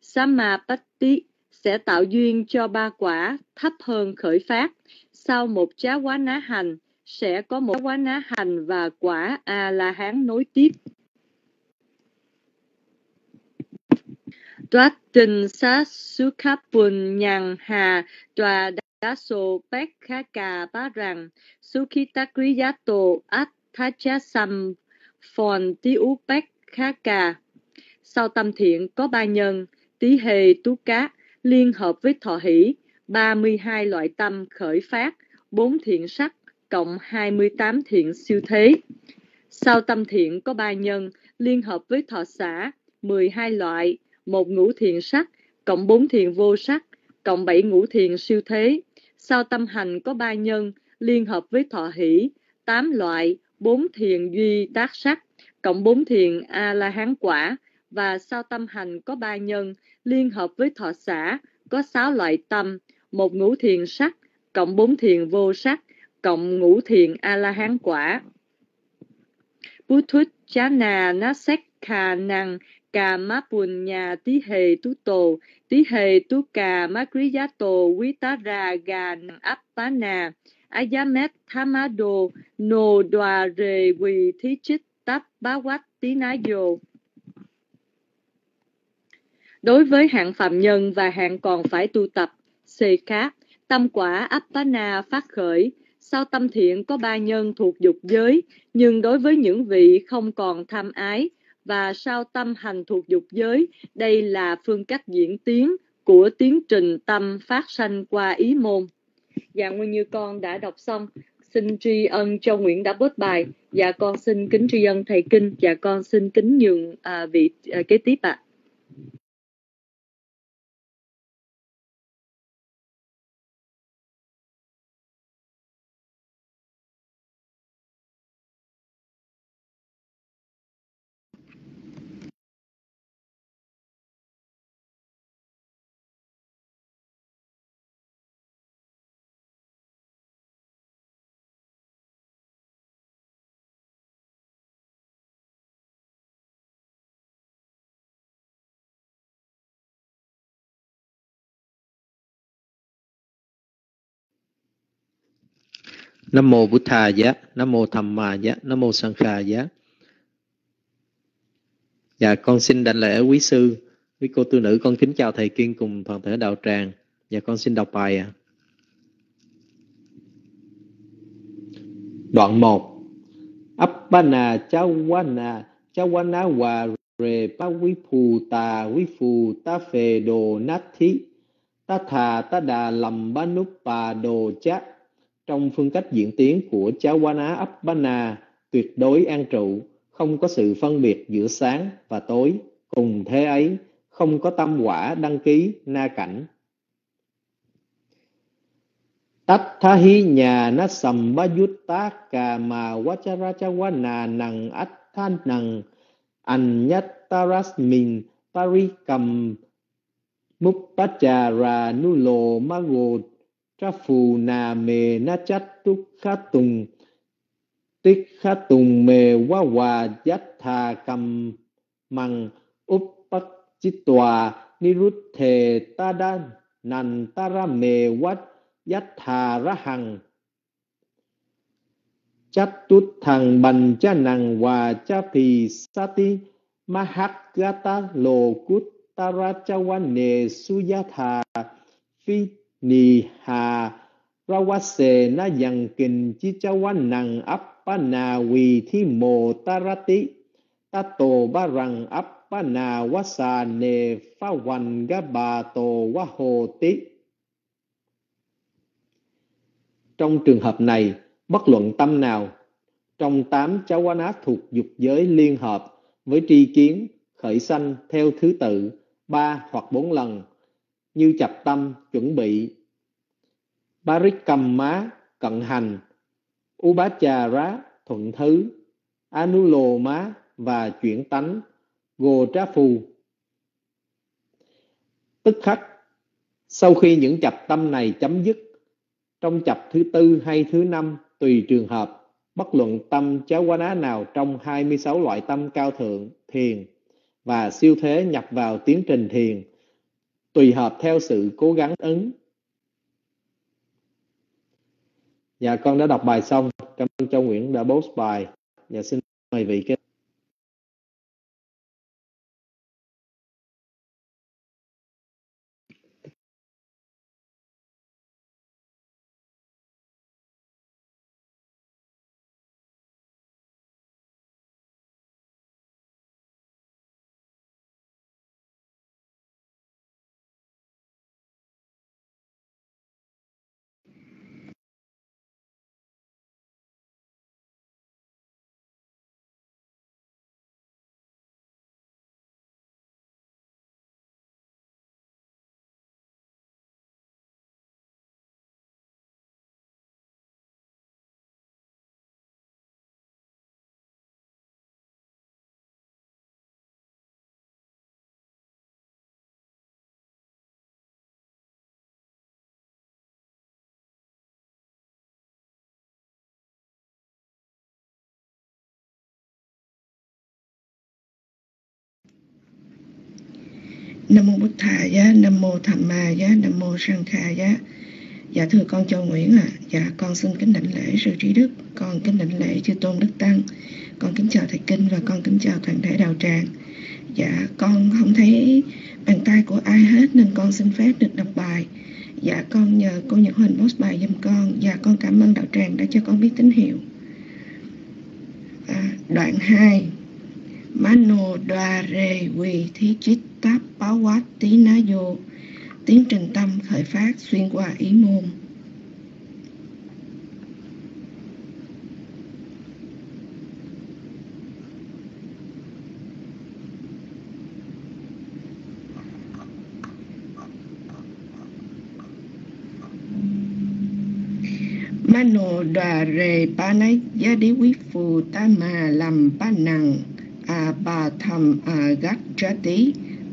Samapatti sẽ tạo duyên cho ba quả thấp hơn khởi phát. Sau một chá quá ná hành sẽ có một quá ná hành và quả A-la-hán nối tiếp. Toát tình sát bùn nhàn hà tòa đá sô bách khá cà bá rằng Sukhitakriyato Athacha Sam Phòn Tí Ú Bách khá cà. Sau tâm thiện có ba nhân, tí hề tú cá, liên hợp với thọ hỷ, 32 loại tâm khởi phát, 4 thiện sắc, cộng 28 thiện siêu thế. Sau tâm thiện có ba nhân, liên hợp với thọ xã, 12 loại, một ngũ thiền sắc, cộng bốn thiền vô sắc, cộng bảy ngũ thiền siêu thế. Sau tâm hành có ba nhân, liên hợp với thọ hỷ, tám loại, bốn thiền duy tác sắc, cộng bốn thiền A-la-hán quả, và sau tâm hành có ba nhân, liên hợp với thọ xã, có sáu loại tâm, một ngũ thiền sắc, cộng bốn thiền vô sắc, cộng ngũ thiền A-la-hán quả. Bú thuyết chá năng cà má bùn nhà tí hề tú tổ, tí hề tú cà má krí giá tổ, quý tá ra gà áp tá nà, ayamet đồ nồ đoà rề quỳ thí chích tắp bá quách tí ná dồ. Đối với hạng phạm nhân và hạng còn phải tu tập, xê khác, tâm quả áp tá na phát khởi, sau tâm thiện có ba nhân thuộc dục giới, nhưng đối với những vị không còn tham ái, và sao tâm hành thuộc dục giới, đây là phương cách diễn tiến của tiến trình tâm phát sanh qua ý môn. Dạ Nguyên Như con đã đọc xong. Xin tri ân cho Nguyễn đã bớt bài. Dạ con xin kính tri ân Thầy Kinh. Dạ con xin kính nhường à, vị à, kế tiếp ạ. À. Nam mô Bụt Thà Giá, Nam mô Tham Ma Giá, Nam mô Sang Kha Giá. Dạ, con xin đảnh lễ quý sư, quý cô tu nữ, con kính chào thầy Kiên cùng toàn thể đạo tràng. Dạ, con xin đọc bài ạ. À. Đoạn 1 Appana chawana chawana wa re pa vi phù ta vi phù ta phê đồ nát thí ta thà ta đà lầm ba núp bà đồ chát trong phương cách diễn tiến của Chawana Appana tuyệt đối an trụ, không có sự phân biệt giữa sáng và tối, cùng thế ấy, không có tâm quả đăng ký na cảnh. Tát tha hi nhà na sầm ba yut tá cà mà nằng than nằng anh nhất parikam mupachara nulo mago tra phù nà mề na chát trúc khá tùng. Tích khá tùng mề quá hòa giác thà cầm. Mằng úp bắc chít tòa, ni rút thề ta đa nàn ta ra mề quát giác thà ra hằng. Chát tút thằng bành cha nàng hòa cha phì sa ti. Ma hắc gata lô cút ta ra cha quan nề su gia thà phi ni ha. Rawase na yang kin chi cha wan nang appana vi thi mo tarati tato barang appana wasa ne pha wan ga ba to wa hồ tí trong trường hợp này, bất luận tâm nào, trong tám cháu quá nát thuộc dục giới liên hợp với tri kiến, khởi sanh theo thứ tự, ba hoặc bốn lần như chập tâm, chuẩn bị. Cầm má cận hành. Upachara thuận thứ. Anuloma và chuyển tánh. Gồ trá phù Tức khắc, sau khi những chập tâm này chấm dứt, trong chập thứ tư hay thứ năm, tùy trường hợp, bất luận tâm cháo quá ná nào trong 26 loại tâm cao thượng, thiền và siêu thế nhập vào tiến trình thiền tùy hợp theo sự cố gắng ứng. Dạ con đã đọc bài xong. Cảm ơn Châu Nguyễn đã post bài. Dạ xin mời vị kế Nam mô Bụt Thà giá, Nam mô Tham Ma giá, Nam mô Sang Kha giá. Dạ thưa con Châu Nguyễn ạ, à, dạ con xin kính đảnh lễ sư trí đức, con kính đảnh lễ chư tôn đức tăng, con kính chào thầy kinh và con kính chào toàn thể đạo tràng. Dạ con không thấy bàn tay của ai hết nên con xin phép được đọc bài. Dạ con nhờ cô Nhật Huỳnh post bài giùm con. Dạ con cảm ơn đạo tràng đã cho con biết tín hiệu. À, Đoạn 2 Mano Dware re thí chít táp báo quát tí ná vô. Tiến trình tâm khởi phát xuyên qua ý môn. Mano đà rề ba nấy gia đế quý phù ta mà làm ba nằng à bà thầm à gắt cho tí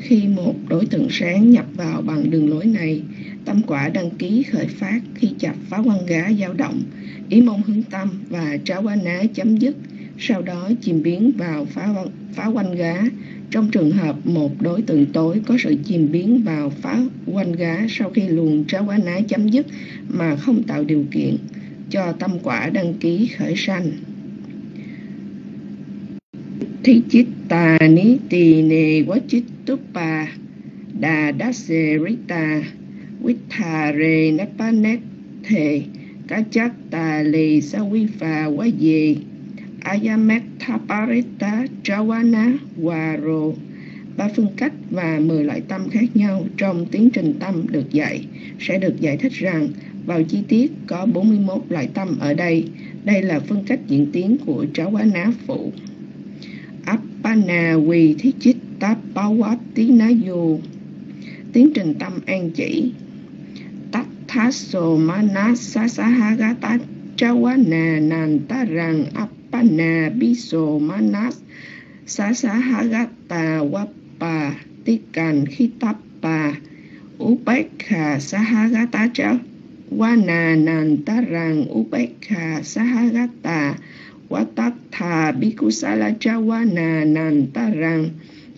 khi một đối tượng sáng nhập vào bằng đường lối này tâm quả đăng ký khởi phát khi chập phá quan gá dao động ý mong hướng tâm và tráo quá ná chấm dứt sau đó chìm biến vào phá, phá quanh gá trong trường hợp một đối tượng tối có sự chìm biến vào phá quanh gá sau khi luồng tráo quá ná chấm dứt mà không tạo điều kiện cho tâm quả đăng ký khởi sanh. Thi chít tà ní tì nề quá chít túc bà đà đá xê rita quýt thà rê nát bá nét thề cá chát tà lì sa quý phà quá dề Ayamethaparita Jawana Waro ba phương cách và 10 loại tâm khác nhau, trong tiến trình tâm được dạy, sẽ được giải thích rằng vào chi tiết có 41 loại tâm ở đây. Đây là phương cách diễn tiến của tráo quá ná phụ. Appana Vi Thiết Chít Tapawatinayo Tiến trình tâm an chỉ. Tatthaso Manasasahagata Chawana Nantarang Appana Pana Biso Manas Sasahagata khi Tikan Khitapa Upekha Sahagata Cha Wana Nantarang Upekha Sahagata Watatha Bikusala Jawana Nantarang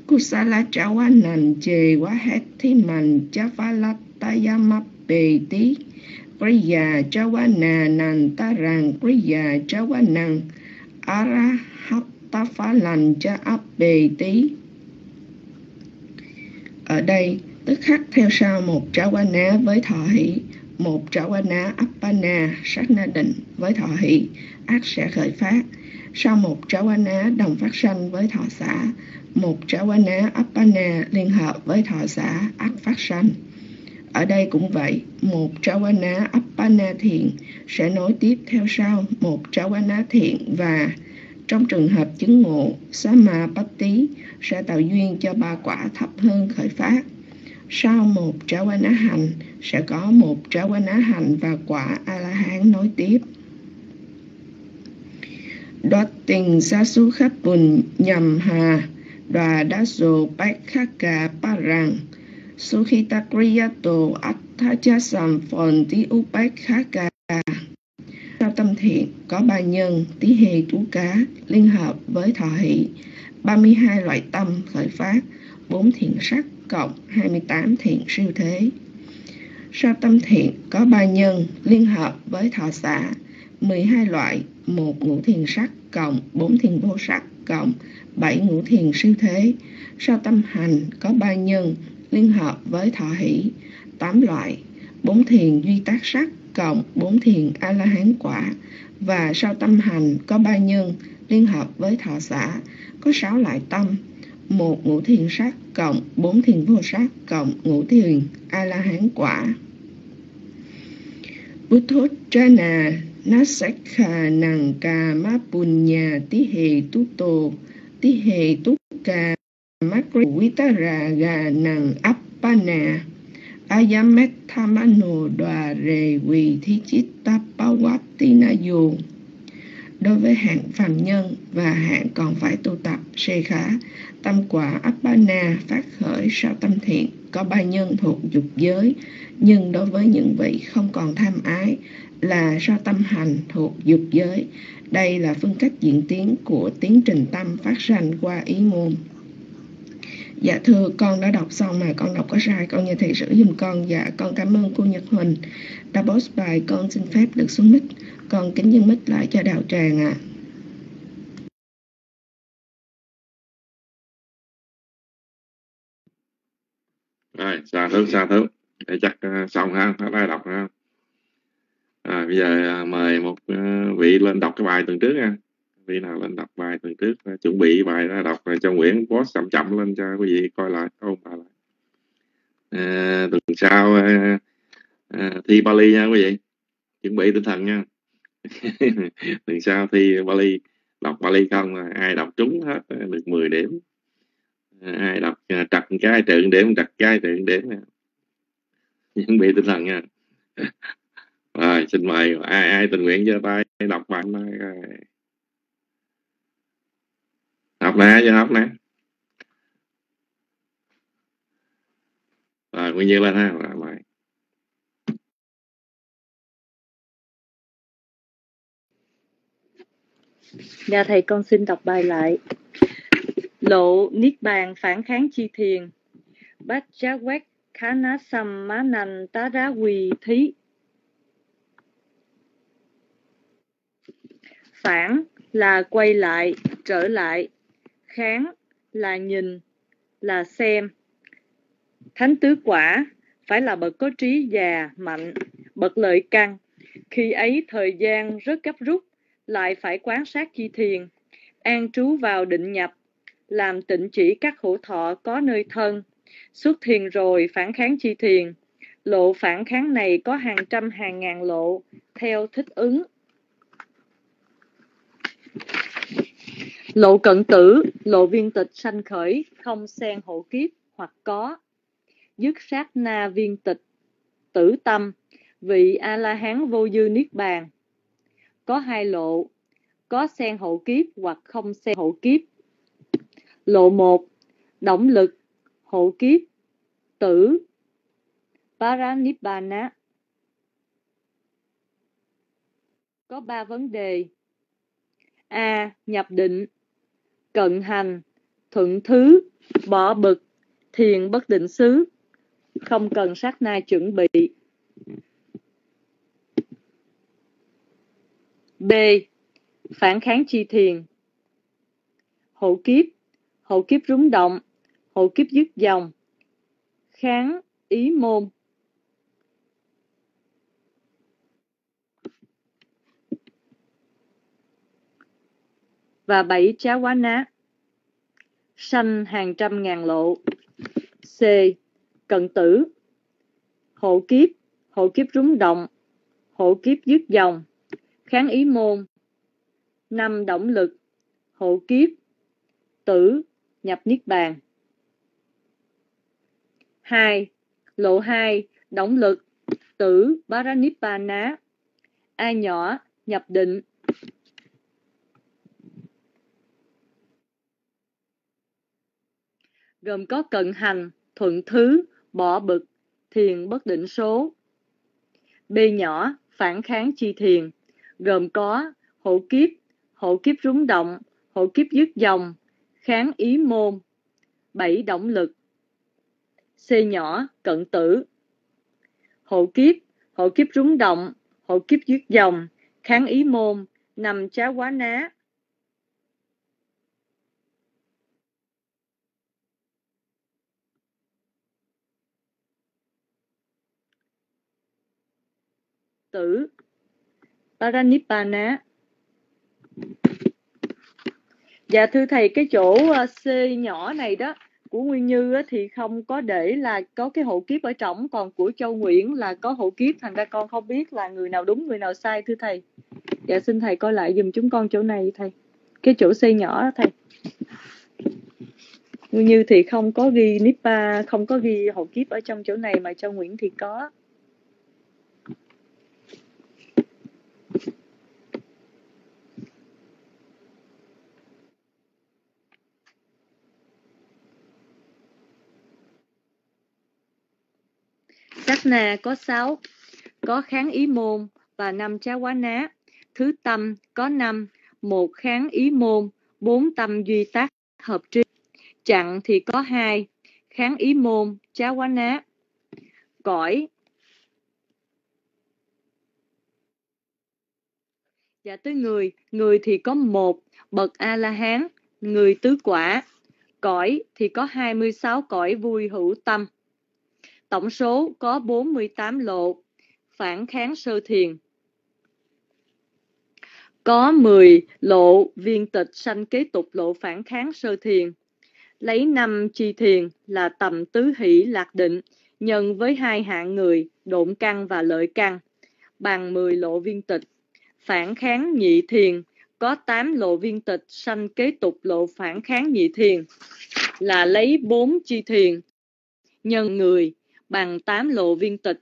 Kusala Chawanan Che Wahetiman Chafalatayamapeti Priya Jawana Nantarang Priya Chawanang Arahattafalan cha ở đây, tức khắc theo sau một Jawana với thọ hỷ một Trawana appana sát na định với thọ hỷ, ác sẽ khởi phát sau một Trawana đồng phát sanh với thọ xã một Trawana appana liên hợp với thọ xã ác phát sanh ở đây cũng vậy, một Trawana appana thiện sẽ nối tiếp theo sau một Trawana thiện và trong trường hợp chứng ngộ, Samapatti sẽ tạo duyên cho ba quả thấp hơn khởi phát. Sau một Jawana hành, sẽ có một Jawana hành và quả A-la-hán nối tiếp. đoạt tình sa su khắp bùn nhầm hà đoà đá số bách khắc cà ba rằng su khi ta kriyat Sukhita tha cha sàm phòn tí u bách khắc cà sau tâm thiện có ba nhân, tí hề tú cá, liên hợp với thọ hỷ 32 loại tâm khởi phát, bốn thiện sắc cộng 28 thiện siêu thế. Sau tâm thiện có ba nhân liên hợp với thọ xã 12 loại, một ngũ thiền sắc cộng 4 thiền vô sắc cộng 7 ngũ thiền siêu thế. Sau tâm hành có ba nhân liên hợp với thọ hỷ 8 loại 4 thiền duy tác sắc cộng 4 thiền a la hán quả. Và sau tâm hành có ba nhân liên hợp với thọ xã có 6 loại tâm, một ngũ thiền sắc cộng bốn thiền vô sắc cộng ngũ thiền a la hán quả. Buddhojana Nasakha Nang Ka Ma Punya Tí Hề tu Tô Tí Hề tu Ca Makri Vitara Ga Nang Appana Ayamethamano đoà rề quỳ thi chít chitta dùng đối với hạng phàm nhân và hạng còn phải tu tập, sê khá, tâm quả Appana phát khởi sau tâm thiện. Có ba nhân thuộc dục giới, nhưng đối với những vị không còn tham ái là so tâm hành thuộc dục giới. Đây là phương cách diễn tiến của tiến trình tâm phát sanh qua ý môn. Dạ thưa, con đã đọc xong mà con đọc có sai, con nhờ thầy sửa giùm con. Dạ con cảm ơn cô Nhật Huỳnh. Đã post bài, con xin phép được xuống mic con kính dân mít lại cho đạo tràng ạ. À. rồi xa thứ xa thứ để chắc uh, xong ha nó đã đọc ha. À, bây giờ uh, mời một uh, vị lên đọc cái bài tuần trước nha. Vị nào lên đọc bài tuần trước uh, chuẩn bị bài ra đọc uh, cho Nguyễn post chậm chậm lên cho quý vị coi lại ôn bài lại. À, tuần sau uh, uh, thi Bali nha quý vị. Chuẩn bị tinh thần nha. (laughs) Lần sau thi Bali đọc Bali không à, ai đọc trúng hết à, được 10 điểm. À, ai đọc à, trật cái trượng điểm trật cái trượng điểm chuẩn bị tinh thần nha. (laughs) Rồi xin mời ai ai tình nguyện giơ tay đọc bài này học nè cho học nè. Rồi nguyên nhiên lên ha. rồi Dạ thầy, con xin đọc bài lại. Lộ niết bàn phản kháng chi thiền. Bát chá quét khá ná sam má nành tá rá quỳ thí. Phản là quay lại, trở lại. Kháng là nhìn, là xem. Thánh tứ quả phải là bậc có trí già mạnh, bậc lợi căn. Khi ấy thời gian rất gấp rút lại phải quán sát chi thiền an trú vào định nhập làm tịnh chỉ các hữu thọ có nơi thân. Xuất thiền rồi phản kháng chi thiền. Lộ phản kháng này có hàng trăm hàng ngàn lộ, theo thích ứng. Lộ cận tử, lộ viên tịch sanh khởi, không xen hộ kiếp hoặc có. Dứt sát na viên tịch, tử tâm, vị A-la-hán vô dư niết bàn. Có hai lộ, có xen hậu kiếp hoặc không xen hậu kiếp. Lộ một Động lực hậu kiếp Tử Paranibbana Có ba vấn đề A. Nhập định Cận hành Thuận thứ Bỏ bực Thiền bất định xứ Không cần sát na chuẩn bị B. Phản kháng chi thiền. Hộ kiếp. Hộ kiếp rúng động, hộ kiếp dứt dòng, kháng ý môn. Và bảy trá quá ná, sanh hàng trăm ngàn lộ. C. Cận tử, hộ kiếp, hộ kiếp rúng động, hộ kiếp dứt dòng, kháng ý môn. Năm động lực, hộ kiếp, tử, nhập niết bàn. 2. Lộ 2, động lực, tử Paranibbana. A nhỏ, nhập định. Gồm có cận hành, thuận thứ, bỏ bực, thiền bất định số. B nhỏ, phản kháng chi thiền, gồm có hộ kiếp, hộ kiếp rúng động, hộ kiếp dứt dòng, kháng ý môn, bảy động lực, C nhỏ, cận tử, hộ kiếp, hộ kiếp rúng động, hộ kiếp dứt dòng, kháng ý môn, nằm chá quá ná. Tử, Paranibbana. Dạ thưa thầy cái chỗ ờ, C nhỏ này đó của Nguyên Như thì không có để là có cái hộ kiếp ở trong, còn của Châu Nguyễn là có hộ kiếp thành ra con không biết là người nào đúng người nào sai thưa thầy. Dạ xin thầy coi lại dùm chúng con chỗ này thầy. Cái chỗ C nhỏ đó thầy. Nguyên Như thì không có ghi Nipa, không có ghi hộ kiếp ở trong chỗ này mà Châu Nguyễn thì có. Sát na có sáu có kháng ý môn và năm trá quá ná. Thứ tâm có năm một kháng ý môn, bốn tâm duy tác hợp tri. Chặn thì có hai kháng ý môn, trá quá ná. Cõi dạ tới người. Người thì có một, bậc a la hán người tứ quả. Cõi thì có 26 cõi vui hữu tâm. Tổng số có 48 lộ, phản kháng sơ thiền. Có 10 lộ viên tịch sanh kế tục lộ phản kháng sơ thiền. Lấy năm chi thiền là tầm tứ hỷ lạc định, nhân với hai hạng người, độn căn và lợi căn, bằng 10 lộ viên tịch phản kháng nhị thiền. Có 8 lộ viên tịch sanh kế tục lộ phản kháng nhị thiền. Là lấy 4 chi thiền. Nhân người, bằng 8 lộ viên tịch.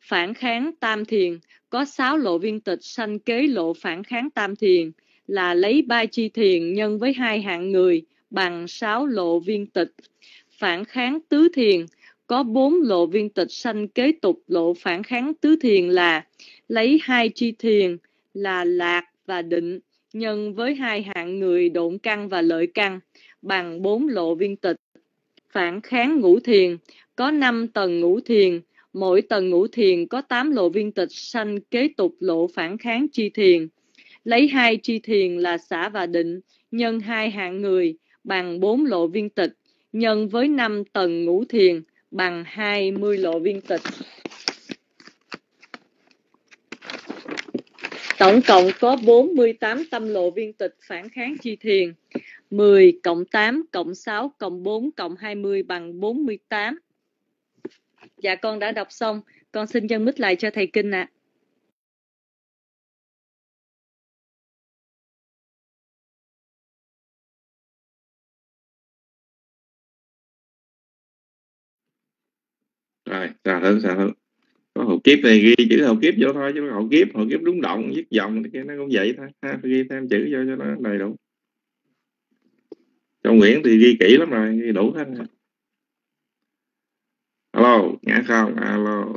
Phản kháng tam thiền. Có 6 lộ viên tịch sanh kế lộ phản kháng tam thiền. Là lấy ba chi thiền nhân với hai hạng người, bằng 6 lộ viên tịch. Phản kháng tứ thiền có bốn lộ viên tịch sanh kế tục lộ phản kháng tứ thiền là lấy hai chi thiền là lạc và định, nhân với hai hạng người độn căn và lợi căn, bằng bốn lộ viên tịch. Phản kháng ngũ thiền, có năm tầng ngũ thiền, mỗi tầng ngũ thiền có tám lộ viên tịch sanh kế tục lộ phản kháng chi thiền. Lấy hai chi thiền là xả và định, nhân hai hạng người, bằng bốn lộ viên tịch, nhân với năm tầng ngũ thiền bằng 20 lộ viên tịch. Tổng cộng có 48 tâm lộ viên tịch phản kháng chi thiền. 10 cộng 8 cộng 6 cộng 4 cộng 20 bằng 48. Dạ con đã đọc xong. Con xin dân mít lại cho thầy Kinh ạ. À. rồi xà hơn xà hơn có hậu kiếp này ghi chữ hậu kiếp vô thôi chứ hậu kiếp hậu kiếp đúng động viết dòng cái nó cũng vậy thôi. Ha, phải ghi thêm chữ vô cho nó đầy đủ. Trong Nguyễn thì ghi kỹ lắm rồi ghi đủ hết alo ngã không? Alo.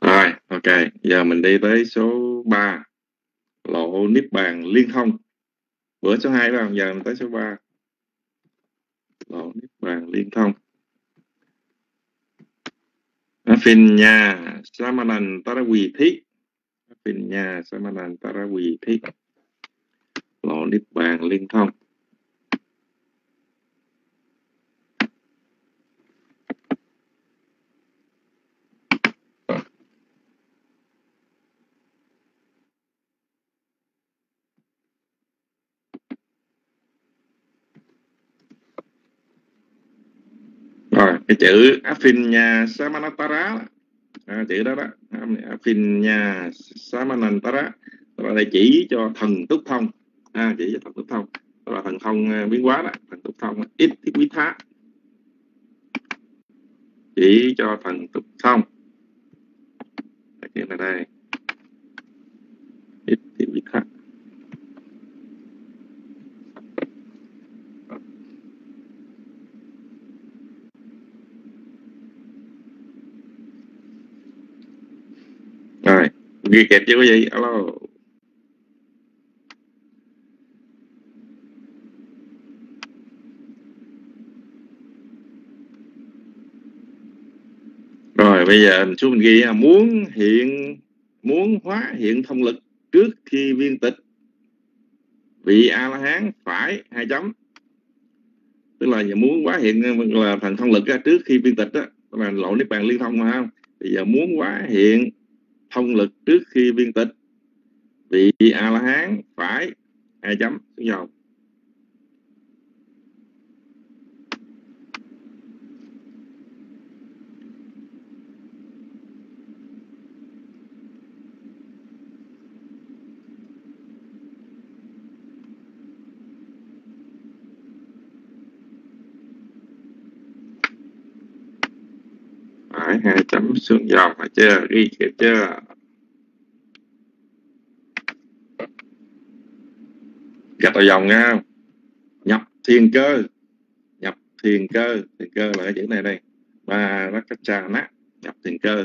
Rồi ok giờ mình đi tới số 3 lộ niết bàn liên thông. Bữa số 2 vào giờ mình tới số 3 lộ niết bàn liên thông. Afinya Samanan Tarawithi Afinya Samanan Tarawithi lộ niết bàn liên thông. Rồi cái chữ Afinya Samanantara. À, chữ đó đó. Afinya Samanantara. Là đây chỉ cho thần túc thông. À, chỉ cho thần túc thông. Đó là thần thông à, biến hóa đó thần túc thông ít thiết quý thá. Chỉ cho thần túc thông. Cái này đây. Ít thiết quý thá rồi ghi kịp chứ có gì? Alo. Rồi, bây giờ chú mình ghi muốn hiện, muốn hóa hiện thông lực trước khi viên tịch, vị a la hán phải hai chấm. Tức là muốn hóa hiện, là thần thông lực ra trước khi viên tịch đó là lộ niết bàn liên thông mà không bây giờ muốn hóa hiện thông lực trước khi viên tịch. Vị a la hán phải hai chấm xuống dòng. Hai chấm xuống dòng mà chưa ghi kịp chưa đầu dòng nha. Nhập thiên cơ. Nhập thiên cơ. Thiên cơ là cái chữ này đây. Ba cách trà nát nhập thiền cơ.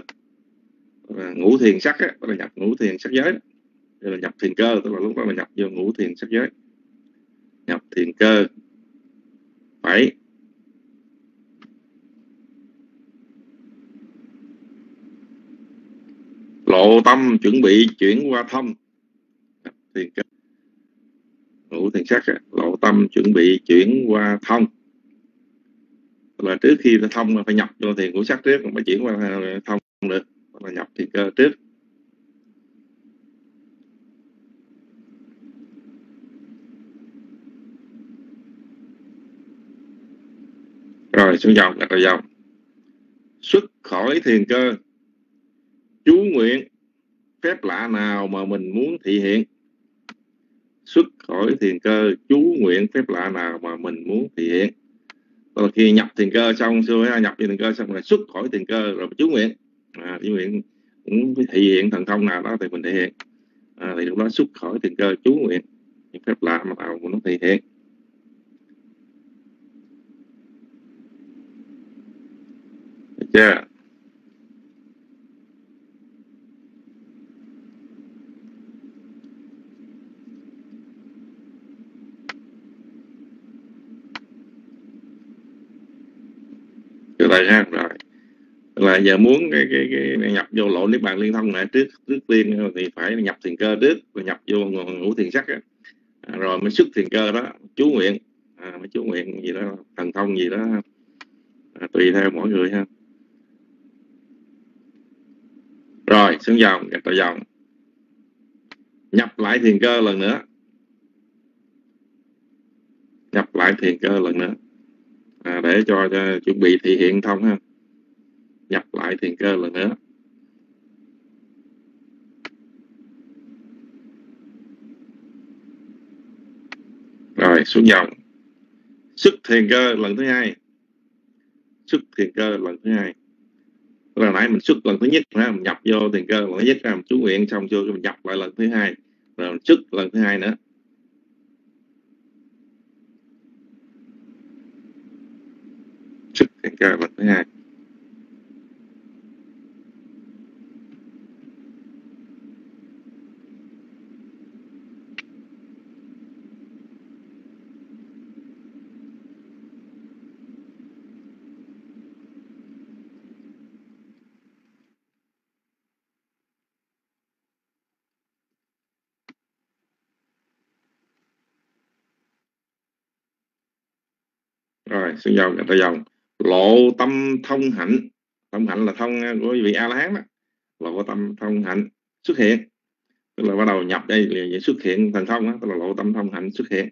Ngũ thiền sắc á, tức là nhập ngũ thiền sắc giới. Tức là nhập thiền cơ tức là lúc đó là nhập vô ngũ thiền sắc giới. Nhập thiền cơ. Phải lộ tâm, chuẩn bị chuyển qua thông. Thiền cơ ngũ thiền sắc lộ tâm, chuẩn bị chuyển qua thông. Là trước khi thông là phải nhập vô thiền ngũ sắc trước mới chuyển qua thông được. Là nhập thiền cơ trước. Rồi, xuống dòng, đặt rồi dòng. Xuất khỏi thiền cơ chú nguyện phép lạ nào mà mình muốn thị hiện? Xuất khỏi thiền cơ chú nguyện phép lạ nào mà mình muốn thị hiện? Đó là khi nhập thiền cơ xong xưa nhập thiền cơ xong rồi xuất khỏi thiền cơ rồi chú nguyện. À, chú nguyện cũng thị hiện thần thông nào đó thì mình thể hiện. À, thì lúc đó xuất khỏi thiền cơ chú nguyện những phép lạ mà nào nó thể hiện. Được chưa? Từ ha rồi. Là giờ muốn cái cái cái nhập vô lộ niết bàn liên thông này trước trước tiên thì phải nhập thiền cơ trước rồi nhập vô ngũ thiền sắc á. À, rồi mới xuất thiền cơ đó chú nguyện. À, mới chú nguyện gì đó thần thông gì đó. À, tùy theo mỗi người ha. Rồi xuống dòng gạch vào dòng. Nhập lại thiền cơ lần nữa. Nhập lại thiền cơ lần nữa à, để cho, cho chuẩn bị thị hiện thông ha. Nhập lại thiền cơ lần nữa. Rồi xuống dòng. Xuất thiền cơ lần thứ hai. Xuất thiền cơ lần thứ hai. Là nãy mình xuất lần thứ nhất ha, mình nhập vô thiền cơ lần thứ nhất ra mình chú nguyện xong chưa mình nhập lại lần thứ hai. Rồi mình xuất lần thứ hai nữa. Xuất thiền thứ hai rồi xuống dòng người ta dòng lộ tâm thông hạnh. Thông hạnh là thông à, của vị a la hán đó. Lộ tâm thông hạnh xuất hiện. Tức là bắt đầu nhập đây thì xuất hiện thành thông đó, tức là lộ tâm thông hạnh xuất hiện.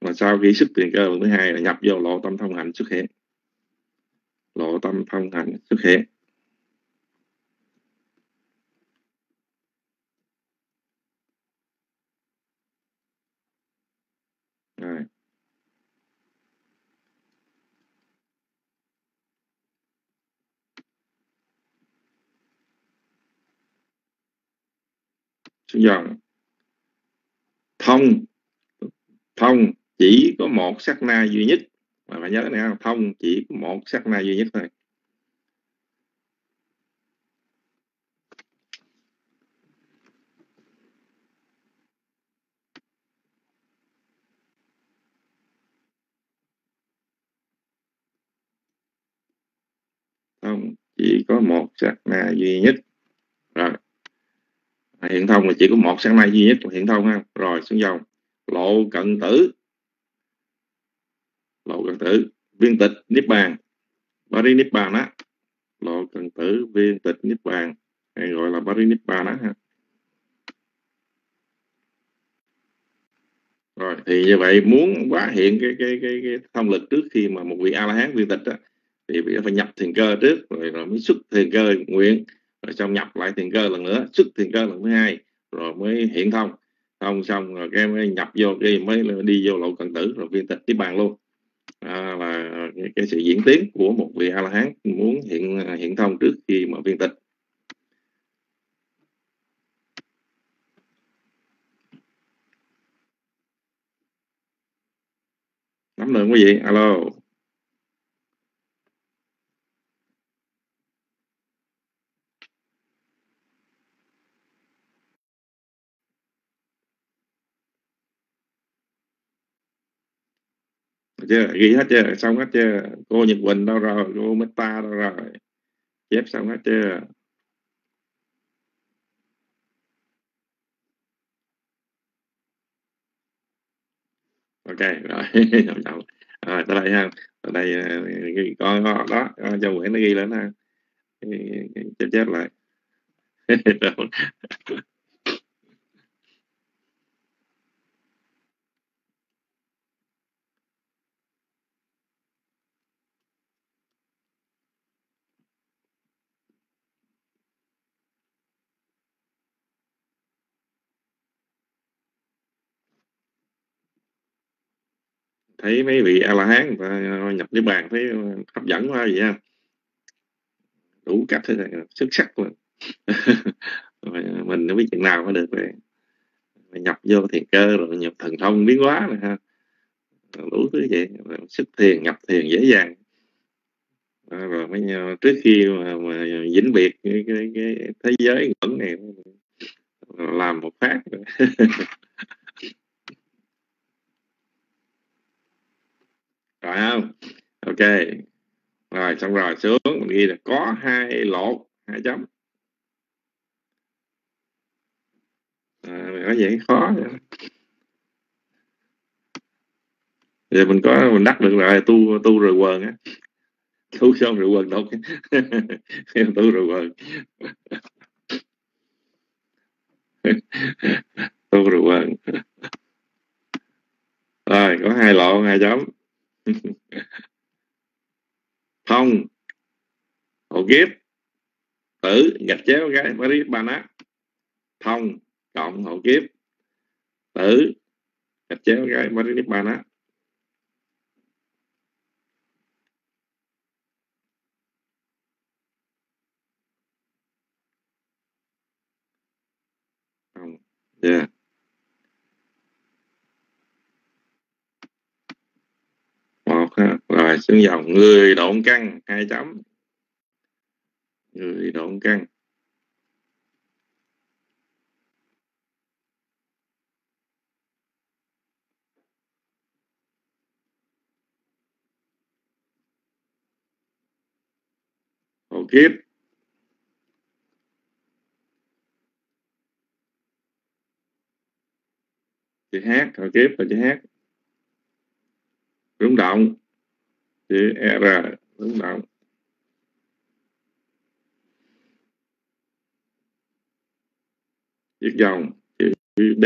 Và sau khi xuất tiền cơ lần thứ hai là nhập vô lộ tâm thông hạnh xuất hiện. Lộ tâm thông hạnh xuất hiện. Rồi. Dòng thông. Thông chỉ có một sát na duy nhất. Mà phải nhớ này thông chỉ có một sát na duy nhất thôi. Thông chỉ có một sát na duy nhất. Rồi. À, hiện thông là chỉ có một sáng nay duy nhất là hiện thông ha. Rồi xuống dòng. Lộ cận tử. Lộ cận tử viên tịch niết bàn. Bari niết bàn á. Lộ cận tử viên tịch niết bàn. Hay gọi là bari niết bàn á ha. Rồi thì như vậy muốn quá hiện cái cái cái, cái thông lực trước khi mà một vị a la hán viên tịch á, thì phải nhập thiền cơ trước rồi rồi mới xuất thiền cơ nguyện rồi xong nhập lại tiền cơ lần nữa sức tiền cơ lần thứ hai rồi mới hiện thông. Thông xong rồi cái mới nhập vô cái mới đi vô lộ cận tử rồi viên tịch tiếp bàn luôn. À, là cái, cái sự diễn tiến của một vị a la hán muốn hiện hiện thông trước khi mà viên tịch. Nắm được quý vị? Alo. Chưa ghi hết chưa xong hết chưa cô Nhật Quỳnh đâu rồi cô Meta đâu rồi. Chép xong hết chưa ok rồi (laughs) rồi tới đây ha. Ở đây ờ, con đó, coi đó cho Nguyễn nó ghi lên ha. Chép chép lại. (laughs) thấy mấy vị a la hán nhập niết bàn thấy hấp dẫn quá vậy ha. Đủ cách thế này xuất sắc luôn. (laughs) Mình nó biết chừng nào mới được rồi. Nhập vô thiền cơ rồi nhập thần thông biến hóa này ha. Đủ thứ vậy sức thiền nhập thiền dễ dàng. Rồi mới trước khi mà, mà vĩnh biệt cái, cái, cái thế giới ngẩn này làm một phát (laughs) rồi không? Ok. Rồi xong rồi xuống. Mình ghi là có hai lộ hai chấm. À, nói vậy khó vậy. giờ mình có mình đắc được rồi tu tu rồi quần á. Tu xong rồi quần đâu. (laughs) Tu rồi quần. (laughs) Tu rồi quần. Rồi có hai lộ hai chấm. (laughs) thông hậu kiếp. Tử, gạch chéo cái Maripana thông, cộng hậu kiếp. Tử, gạch chéo cái Maripana yeah một rồi xuống dòng người độn căng hai chấm. Người độn căng hộ kiếp. Chữ hát hộ kiếp là chữ hát rung động chữ r đúng động viết dòng, chữ d.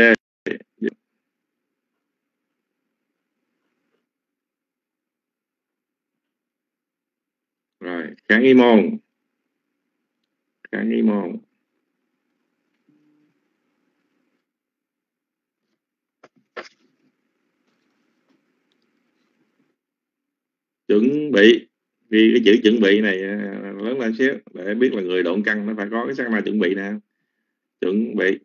Rồi, kháng y môn. Kháng y môn. Chuẩn bị. Vì cái chữ chuẩn bị này à, lớn lên xíu để biết là người độn căng nó phải có cái sắc na chuẩn bị nè. Chuẩn bị.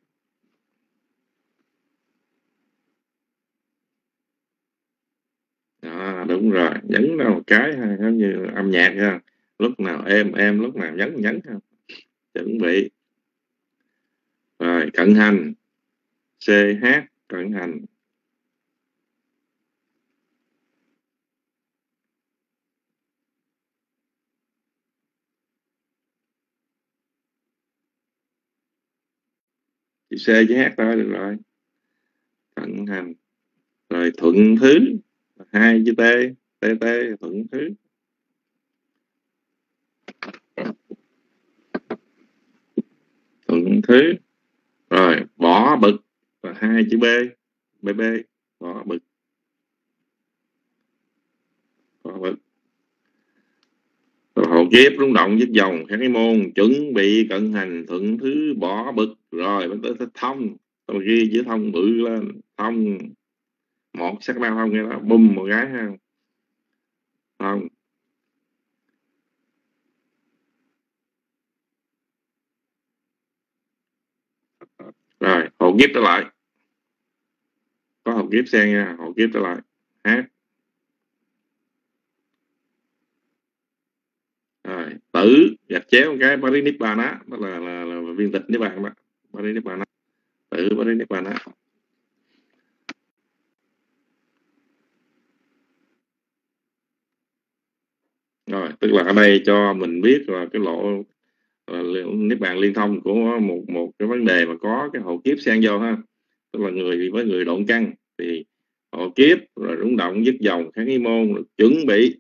À, đúng rồi nhấn ra một cái giống như âm nhạc ha. Lúc nào em em lúc nào nhấn nhấn ha. Chuẩn bị. Rồi cận hành. Ch cận hành. Chữ C chữ H thôi được rồi cận hành rồi thuận thứ, hai chữ T T T thuận thứ. Thuận thứ, rồi bỏ bực và hai chữ B B B, bỏ bực. Bỏ bực. Hậu kiếp rung động dứt dòng các cái môn chuẩn bị cận hành, thuận thứ bỏ bực rồi mới tới thích thông. Tôi ghi chữ thông bự lên. Thông. Một sắc đau thông nghe đó. Bùm một cái ha. Không rồi hộ kiếp trở lại. Có hộ kiếp xe nha. Hộ kiếp trở lại. Hát. Rồi tử. Gạch chéo một cái. Parinibbana đó là, là, là, là viên tịch với bạn đó. Parinibbana. Tự Parinibbana. Rồi, tức là ở đây cho mình biết là cái lộ, là niết bàn liên thông của một một cái vấn đề mà có cái hậu kiếp xen vô ha. Tức là người với người độn căn, thì hậu kiếp, rồi rung động dứt dòng, kháng nghi môn, rồi chuẩn bị.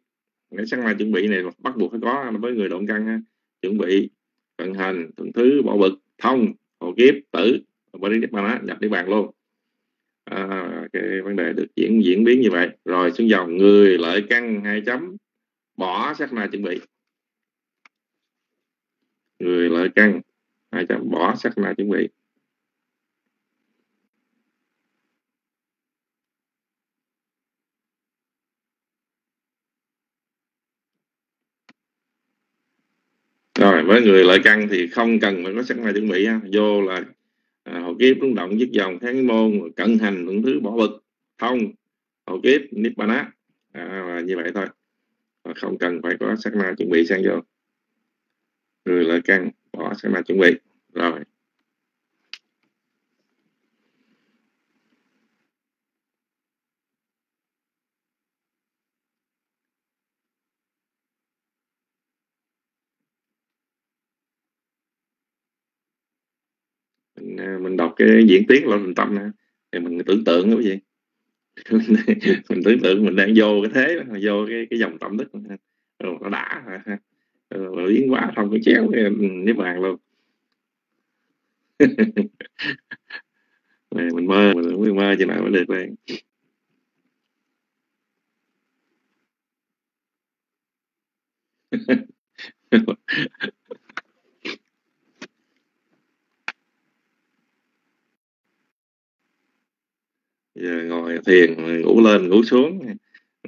Cái sáng mai chuẩn bị này bắt buộc phải có với người độn căn ha. Chuẩn bị, vận hành, thuận thứ bỏ bực thông hậu kiếp tử và đi niết bàn nhập niết bàn luôn. À, cái vấn đề được diễn diễn biến như vậy. Rồi xuống dòng người lợi căn hai chấm bỏ sát na chuẩn bị. Người lợi căn hai chấm bỏ sát na chuẩn bị. Rồi với người lợi căn thì không cần phải có sắc mai chuẩn bị ha. vô là à, hậu kiếp rung động dứt dòng tháng môn cận hành những thứ bỏ bực thông hậu kiếp nibbana. À, như vậy thôi. Không cần phải có sắc na chuẩn bị sang vô. Người lợi căn bỏ sắc na chuẩn bị. Rồi mình, à, mình đọc cái diễn tiến lên thành tâm nè thì mình tưởng tượng cái gì? (laughs) Mình tưởng tượng mình đang vô cái thế vô cái cái dòng tâm đức rồi nó đã rồi. Ừ, biến quá không cái chéo cái ừ, niết bàn luôn. Này (laughs) mình mơ, mình không mơ chừng nào mới được đây. (laughs) giờ ngồi thiền ngủ lên ngủ xuống.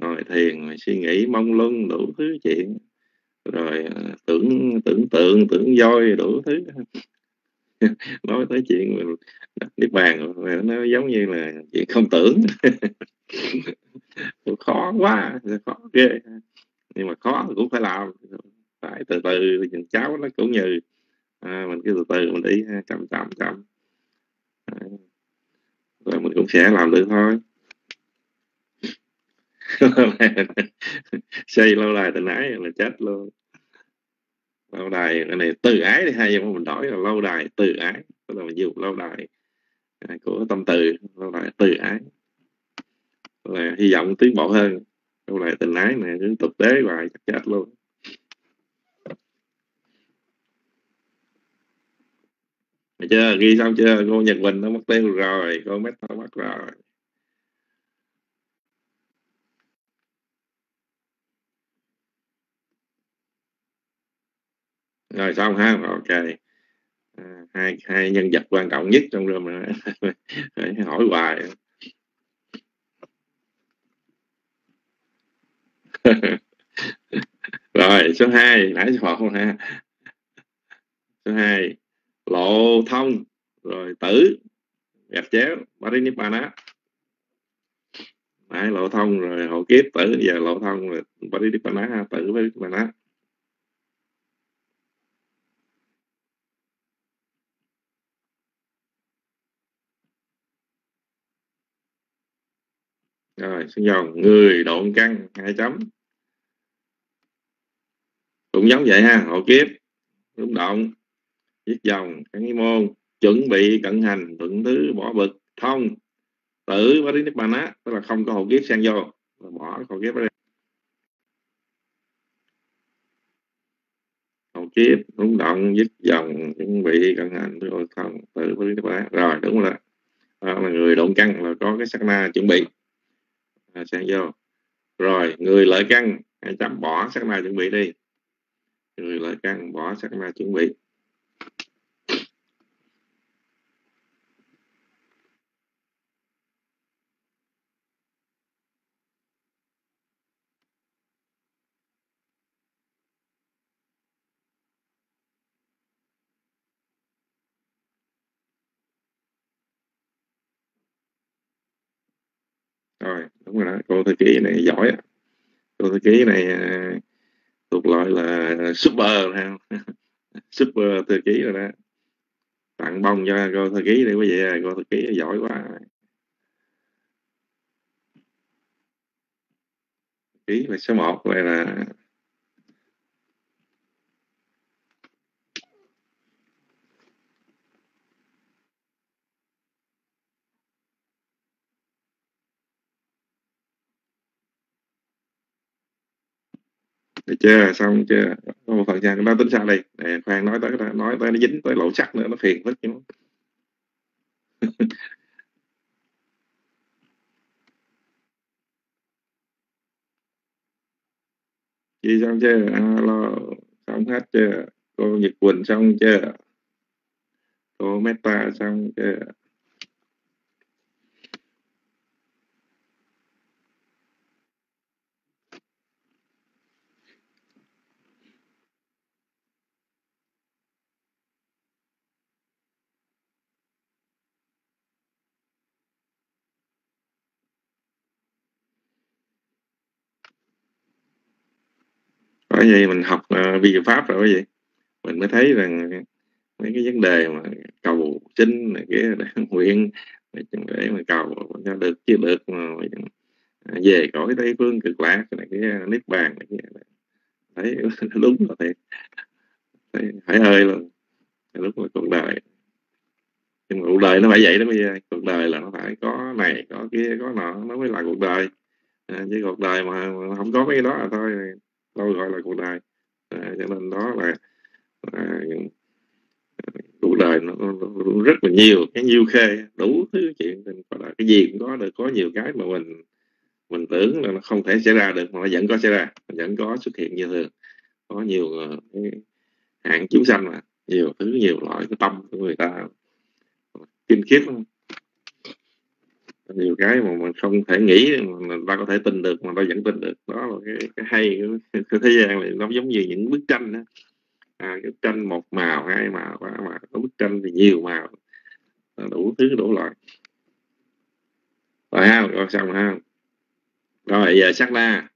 Ngồi thiền suy nghĩ mong lung đủ thứ chuyện. Rồi à, tưởng tưởng tượng tưởng voi đủ thứ. (laughs) Nói tới chuyện niết bàn nó giống như là chuyện không tưởng. (laughs) Khó quá khó ghê. Nhưng mà khó cũng phải làm. Phải từ từ cháu nó cũng như à, mình cứ từ từ mình đi chậm chậm chậm. À, rồi mình cũng sẽ làm được thôi. (laughs) Xây lâu đài tình ái là chết luôn. Lâu đài, cái này từ ái thì hay, nhưng mà mình đổi là lâu đài từ ái. Tức là mình dùng lâu đài à, của tâm từ, lâu đài từ ái. Là hy vọng tiến bộ hơn. Lâu đài tình ái này đến thực tế hoài, chắc chết luôn. Được chưa? Ghi xong chưa? Cô Nhật Quỳnh nó mất tiêu rồi. Cô mất nó mất rồi. Rồi xong ha. Ok. À, hai hai nhân vật quan trọng nhất trong rừng mà (laughs) hỏi hoài. (laughs) Rồi số 2 nãy số 1 ha. Số 2 lộ thông. Rồi tử. Gạch chéo Parinibbana. Đấy, lộ thông rồi hộ kiếp. Tử giờ lộ thông rồi. Parinibbana ha tử Parinibbana. Rồi xin dòng người độn căng hai chấm. Cũng giống vậy ha hộ kiếp. Rung động viết dòng cái môn chuẩn bị cận hành thuận thứ bỏ bực thông. Tử và niết bàn á tức là không có hậu kiếp sang vô bỏ hậu kiếp ra hậu kiếp rung động dứt dòng chuẩn bị cận hành rồi thông. Tử và niết bàn rồi đúng rồi đó. Là người động căn là có cái sắc na chuẩn bị à, sang vô. Rồi người lợi căn hãy chậm bỏ sắc na chuẩn bị đi. Người lợi căn bỏ sắc na chuẩn bị. Rồi ký này giỏi cô thư ký này à, thuộc loại là super ha (laughs) super thư ký rồi đó. Tặng bông cho cô thư ký đi quý vị à, cô thư ký giỏi quá. Ký là số 1 đây là được chưa? Xong chưa? Có một phần trăm chúng ta tính sao đây để khoan, nói tới nói tới nó dính tới lộ sắc nữa, nó phiền phức chứ. (laughs) Chị xong chưa? À, Alo xong hết chưa? Cô nhật quỳnh xong chưa? Cô meta xong chưa? Bởi vì mình học uh, vi pháp rồi quý vị mình mới thấy rằng mấy cái vấn đề mà cầu chính này cái (laughs) nguyện để mà cầu cho được chưa được mà ờ, về cõi tây phương cực lạc này cái niết bàn này thấy (laughs) đúng là thiệt. Thấy phải hơi luôn lúc mà cuộc đời. Nhưng mà cuộc đời nó phải vậy đó bây giờ cuộc đời là nó phải có này có kia có nọ nó mới là cuộc đời. À, chứ cuộc đời mà, mà không có mấy cái đó là thôi tôi gọi là cuộc đời à, ờ, cho nên đó là à, cuộc đời nó, nó, nó rất là nhiều. Cái nhiêu khê đủ thứ chuyện. Là cái gì cũng có được có nhiều cái mà mình mình tưởng là nó không thể xảy ra được mà nó vẫn có xảy ra vẫn có xuất hiện như thường. Có nhiều uh, cái hạng chúng sanh mà nhiều thứ nhiều loại cái tâm của người ta kinh khiếp nhiều cái mà mình không thể nghĩ mà ta có thể tin được mà ta vẫn tin được. Đó là cái, cái hay (laughs) của thế gian này nó giống như những bức tranh đó. À, cái tranh một màu hai màu ba màu có bức tranh thì nhiều màu. Đủ thứ đủ loại. Rồi ha rồi xong ha. Rồi giờ sắc na.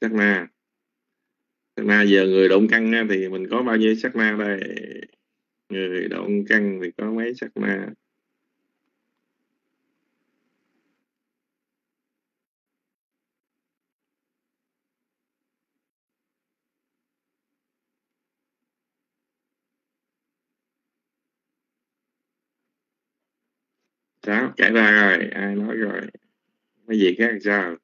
Sắc na. Sắc na giờ người động căng thì mình có bao nhiêu sắc na đây? Người động căng thì có mấy sắc na? Sao kể ra rồi ai nói rồi cái gì khác sao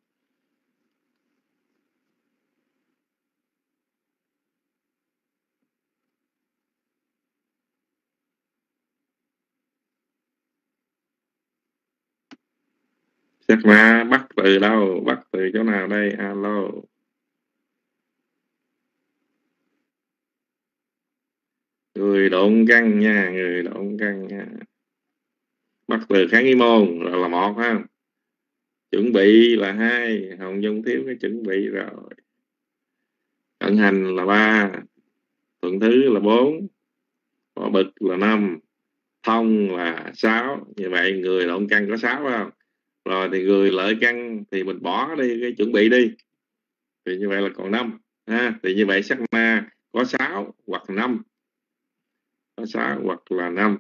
Chắc ma bắt từ đâu? Bắt từ chỗ nào đây? Alo. Người độn căng nha, người độn căng nha bắt từ kháng y môn là, là một ha chuẩn bị là hai hồng dung thiếu cái chuẩn bị rồi. Cận hành là ba thuận thứ là bốn bỏ bực là năm thông là sáu. Như vậy người động căn có sáu không? Rồi thì người lợi căn thì mình bỏ đi cái chuẩn bị đi. Thì như vậy là còn năm ha? Thì như vậy sắc ma có sáu hoặc năm. Có sáu hoặc là năm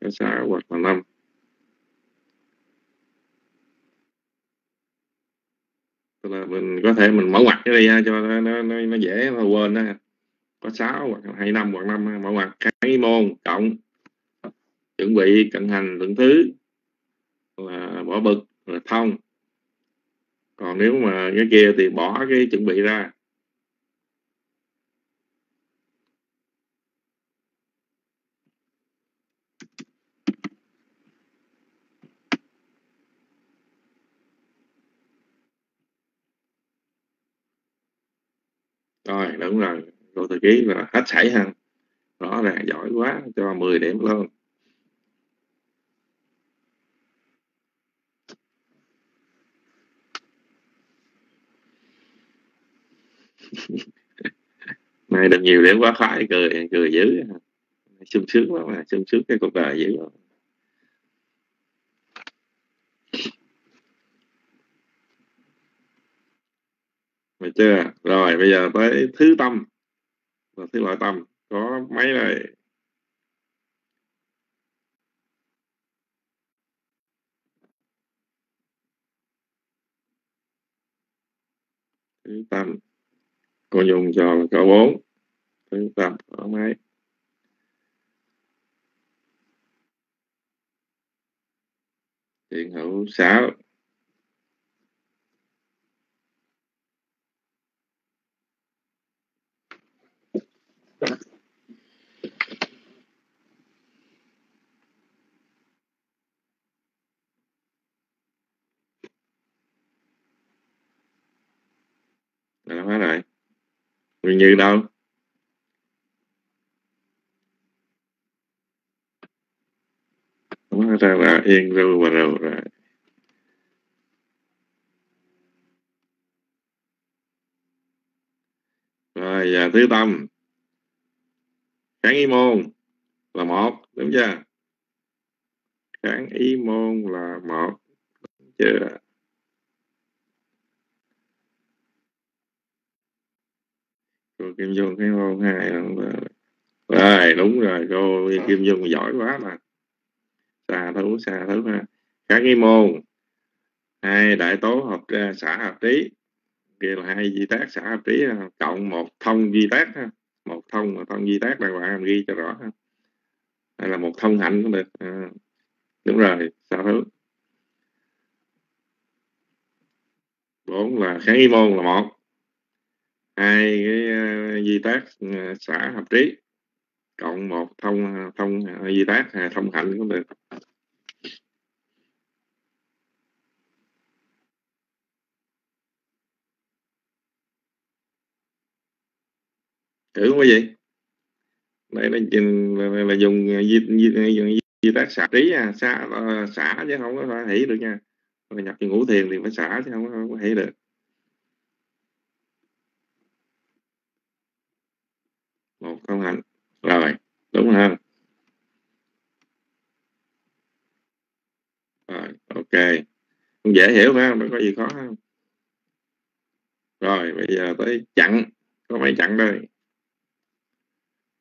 có sáu hoặc là năm. Tức là mình có thể mình mở ngoặt cái đi ha, cho nó, nó, nó, nó dễ nó quên đó có sáu hoặc hai năm hoặc năm mở ngoặt cái môn cộng chuẩn bị cận hành lượng thứ là bỏ bực là thông. Còn nếu mà cái kia thì bỏ cái chuẩn bị ra. Rồi đúng rồi cô thư ký là hết sảy ha. Rõ ràng giỏi quá, cho 10 điểm luôn. (laughs) Này được nhiều điểm quá khỏi, cười cười dữ. Sung sướng lắm mà, sung sướng cái cuộc đời dữ lắm. Được chưa? Rồi, bây giờ tới thứ tâm là thứ loại tâm có mấy đây? Thứ tâm cô dùng cho câu bốn thứ tâm có mấy? Thiện hữu sáu làm hóa lại nguyên như đâu? Hóa ra là yên ru và đầu rồi rồi và thứ tâm. Kháng y môn là một, đúng chưa? Kháng y môn là một, đúng chưa? Cô Kim Dung kháng môn hai rồi đúng rồi cô Kim Dung giỏi quá mà. Xà thú xà thú ha. Kháng ý môn. Hai đại tố hợp ra xã hợp trí. Kia là hai di tác xã hợp trí cộng một thông di tác ha. Một thông mà thông di tác đàng hoàng ghi cho rõ ha. Hay là một thông hạnh cũng được à, đúng rồi sao thứ bốn là kháng y môn là một hai cái uh, di tác uh, xã hợp trí. Cộng một thông ờ, thông uh, di tác thông hạnh cũng được. Thử không gì? Đây là, là, là dùng di, di, di, di tác xả trí à xả, xả chứ không có thể được nha. Rồi nhập ngũ thiền thì phải xả chứ không có, không có thể được một không hạnh. Rồi, đúng không? Rồi, ok. Không dễ hiểu phải không? Đâu có gì khó không? Rồi, bây giờ tới chặn. Có mấy chặn đây?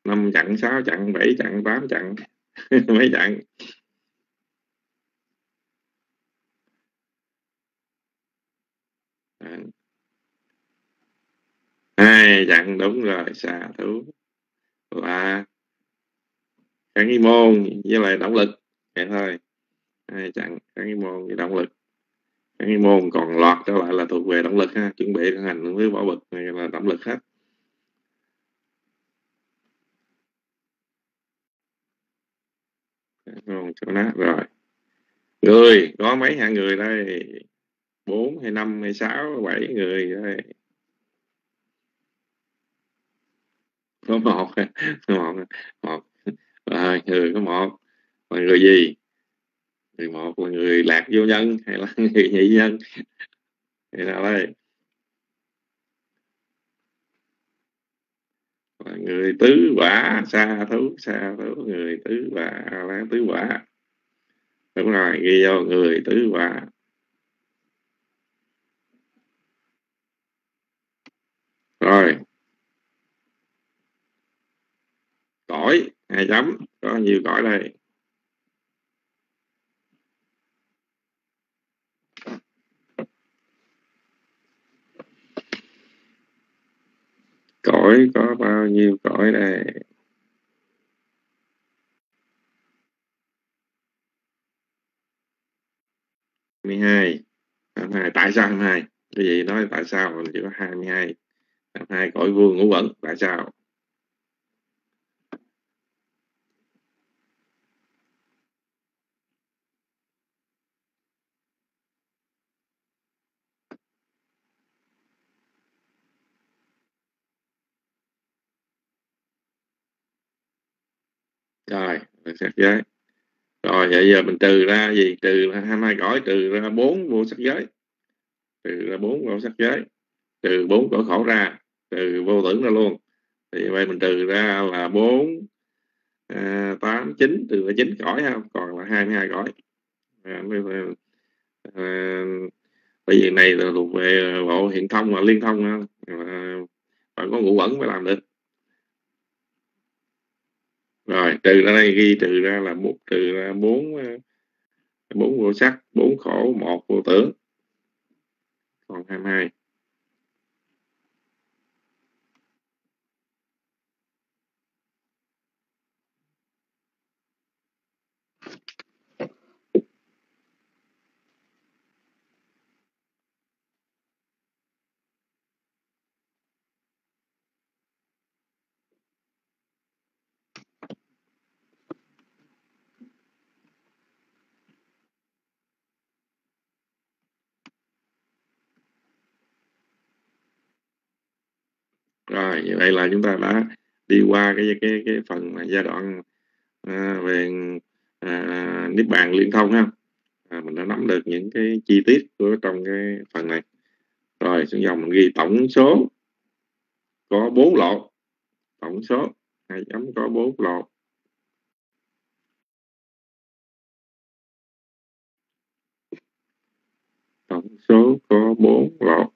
Năm chặn, sáu chặn, bảy chặn, tám chặn. (laughs) Mấy chặn? Hai chặn, đúng rồi xà thú là kháng nghi môn với lại động lực. Vậy thôi. Hai chặn kháng nghi môn với động lực. Kháng nghi môn còn lọt trở lại là thuộc về động lực ha. Chuẩn bị hành với võ bực này là động lực hết. Còn chỗ nát rồi. Người, có mấy hạng người đây? Bốn hay năm hay sáu? Bảy người đây. Có một một một. Rồi người, có một. Là người gì? Người một là người lạc vô nhân hay là (laughs) người nhị nhân. Người nào đây? Là người tứ quả xa thú xa thú, người tứ quả là tứ quả. Đúng rồi, ghi vô người tứ quả. Rồi. Cõi hai chấm có nhiều cõi đây. Cõi có bao nhiêu cõi đây? Hai hai. Tại sao hai hai? Cái gì nói tại sao mình chỉ có hai mươi hai? Hai cõi vuông ngũ quẩn tại sao? Rồi sắc giới. Rồi vậy giờ mình trừ ra gì? Trừ hai hai cõi trừ ra bốn vô sắc giới. Trừ ra bốn vô sắc giới. Trừ bốn cõi khổ ra trừ vô tưởng ra luôn. Thì vậy mình trừ ra là bốn à, tám chín. Trừ ra chín cõi không còn là hai mươi hai cõi à, à, bởi vì này là thuộc về bộ hiện thông và liên thông phải có ngũ quẩn mới làm được rồi trừ ra đây ghi trừ ra là một trừ ra bốn ờ, bốn vô sắc, bốn khổ, một vô tưởng. Còn 22 rồi như vậy là chúng ta đã đi qua cái cái cái phần giai đoạn à, về à, niết bàn liên thông ha. À, mình đã nắm được những cái chi tiết của trong cái phần này. Rồi xuống dòng mình ghi tổng số. Có bốn lộ tổng số hai chấm có bốn lộ tổng số có bốn lộ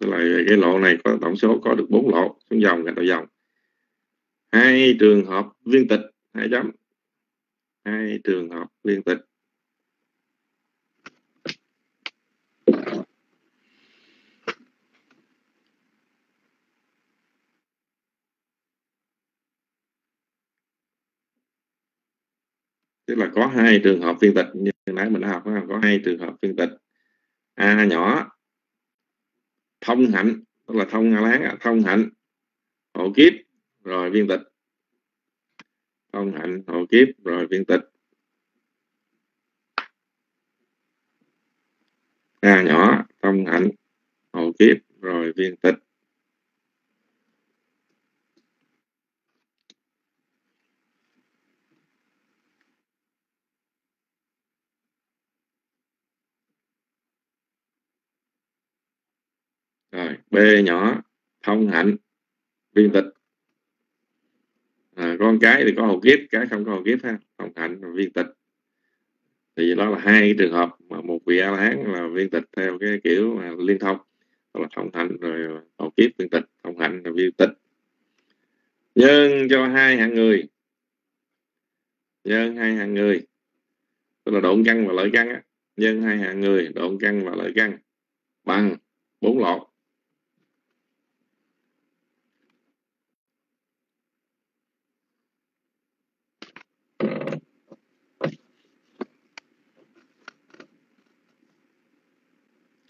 tức là cái lộ này có, tổng số có được bốn lộ, xuống dòng gạch đầu dòng. Hai trường hợp viên tịch, hai chấm. Hai trường hợp viên tịch. Tức là có hai trường hợp viên tịch, như nãy mình đã học có hai trường hợp viên tịch. A nhỏ thông hạnh, tức là thông láng thông hạnh hộ kiếp, rồi viên tịch. Thông hạnh hộ kiếp, rồi viên tịch. A nhỏ, thông hạnh hộ kiếp, rồi viên tịch. Rồi b nhỏ thông hạnh viên tịch. À, con cái thì có hậu kiếp cái không có hậu kiếp ha thông hạnh và viên tịch. Thì đó là hai trường hợp mà một vị a la hán là viên tịch theo cái kiểu liên thông. Đó là thông hạnh rồi hậu kiếp viên tịch thông hạnh và viên tịch. Nhân cho hai hạng người. Nhân hai hạng người. Tức là độn căn và lợi căn á. Nhân hai hạng người độn căn và lợi căn. Bằng bốn lọt.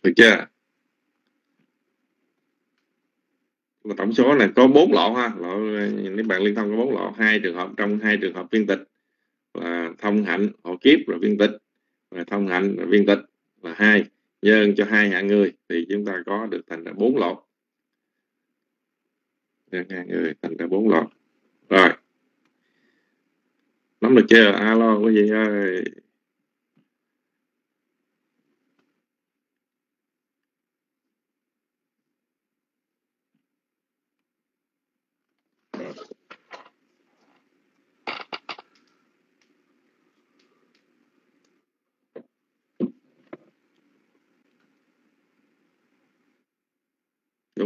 Được chưa? Tổng số này có bốn lọ ha. Lọ nếu bạn liên thông có bốn lọ, hai trường hợp trong hai trường hợp viên tịch là thông hạnh hộ kiếp rồi viên tịch và thông hạnh là viên tịch là hai. Nhân cho hai hạng người thì chúng ta có được thành ra bốn lọ. nhân hai người thành ra bốn lọ. rồi. Nắm được chưa? Alo quý vị ơi.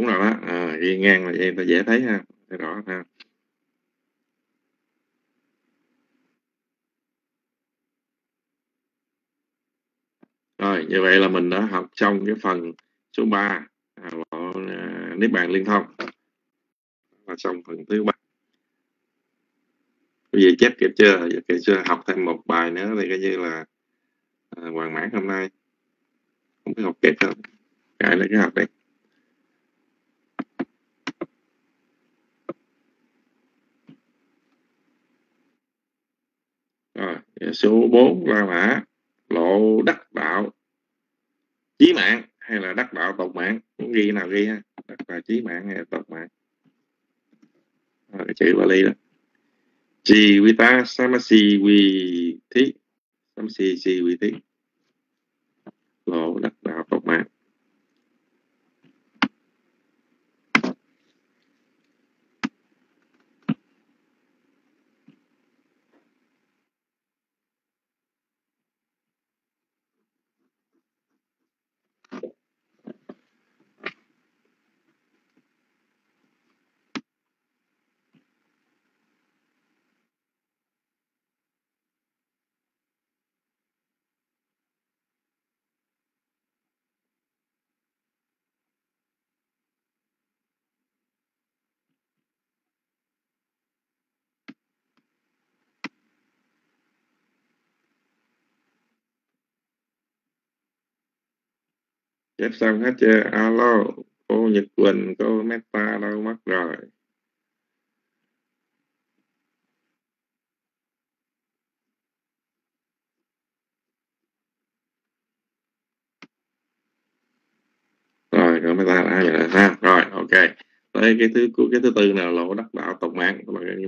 Rồi đó. Ờ, à, ghi ngang là vậy ta dễ thấy ha. Thấy rõ ha. Rồi như vậy là mình đã học xong cái phần số 3 à, bộ à, niết bàn liên thông. Và xong phần thứ ba. Bây giờ chép kịp chưa? Kịp chưa học thêm một bài nữa thì coi như là à, hoàn mãn hôm nay. Không biết học kịp không? Cài lấy cái học đây rồi số 4 la mã lộ đắc đạo. Chí mạng hay là đắc đạo tộc mạng? Muốn ghi nào ghi ha? Đắc đạo chí mạng hay là tộc mạng? Rồi, chữ Bali đó. Chi Vita Samasi Vi thi Samasi Si Vi thi lộ đắc đạo tộc mạng chép xong hết chưa? Alo, cô Nhật Quỳnh, cô Meta đâu mất rồi? Rồi cô Meta ai rồi ha rồi, ok. Tới cái thứ cái thứ tư là lộ đắc đạo tộc mạng.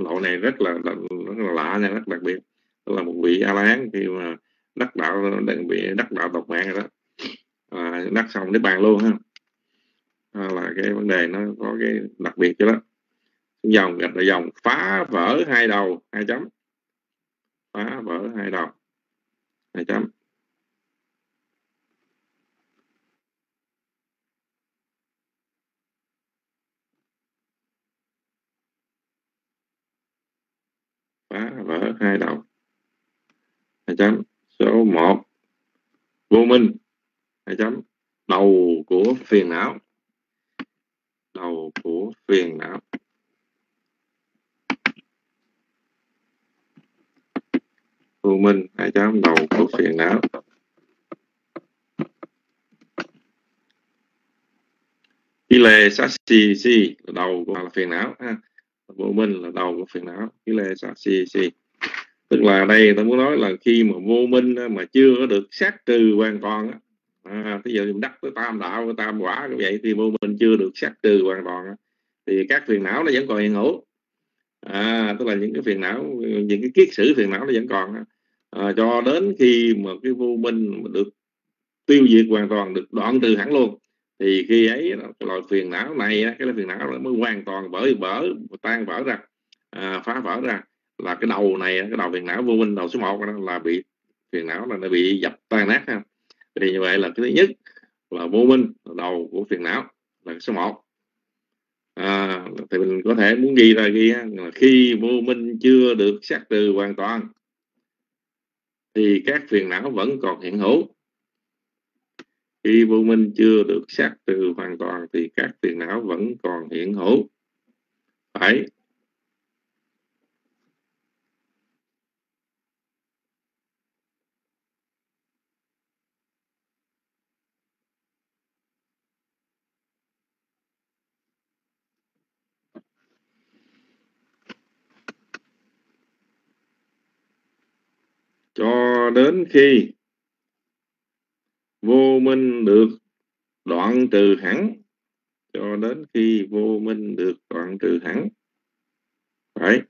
Lộ này rất là rất là lạ nha, rất đặc biệt. Đó là một vị a la hán khi mà đắc đạo đặc biệt đắc đạo tộc mạng rồi đó à, đắc xong đến bàn luôn ha. À, là cái vấn đề nó có cái đặc biệt cho đó. Dòng gạch là dòng phá vỡ hai đầu hai chấm. Phá vỡ hai đầu hai chấm. Phá vỡ hai đầu hai chấm. Số 1 vô minh hai chấm đầu của phiền não đầu của phiền não vô minh hai chấm đầu của phiền não Kí lê sát si si là đầu của là phiền não, ha. Vô minh là đầu của phiền não. Kí lê sát si si. Tức là đây tôi muốn nói là khi mà vô minh mà chưa có được sát trừ hoàn toàn á. À, ví dụ đắc với tam đạo cái tam quả như vậy thì vô minh chưa được sát trừ hoàn toàn thì các phiền não nó vẫn còn hiện hữu. À, tức là những cái phiền não những cái kiết sử phiền não nó vẫn còn à, cho đến khi mà cái vô minh được tiêu diệt hoàn toàn được đoạn trừ hẳn luôn thì khi ấy cái loại phiền não này cái loại phiền não nó mới hoàn toàn vỡ vỡ tan vỡ ra à, phá vỡ ra. Là cái đầu này cái đầu phiền não vô minh đầu số 1 là bị phiền não là nó bị dập tan nát ha thì như vậy là cái thứ nhất là vô minh là đầu của phiền não là số 1 à, thì mình có thể muốn ghi ra ghi là khi vô minh chưa được xác trừ hoàn toàn thì các phiền não vẫn còn hiện hữu. Khi vô minh chưa được xác trừ hoàn toàn thì các phiền não vẫn còn hiện hữu. Phải cho đến khi vô minh được đoạn trừ hẳn, cho đến khi vô minh được đoạn trừ hẳn. Phải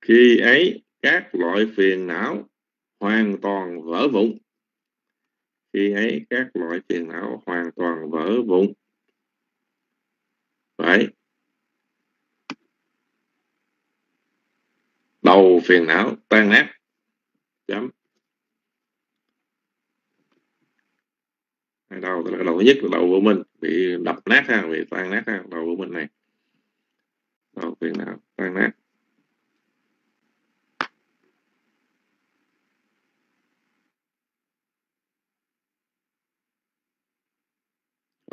khi ấy, các loại phiền não hoàn toàn vỡ vụn khi ấy các loại phiền não hoàn toàn vỡ vụn. Vậy đầu phiền não tan nát. Chấm. Đầu là đầu thứ nhất là đầu của mình bị đập nát ha, bị tan nát ha, đầu của mình này. Đầu phiền não tan nát.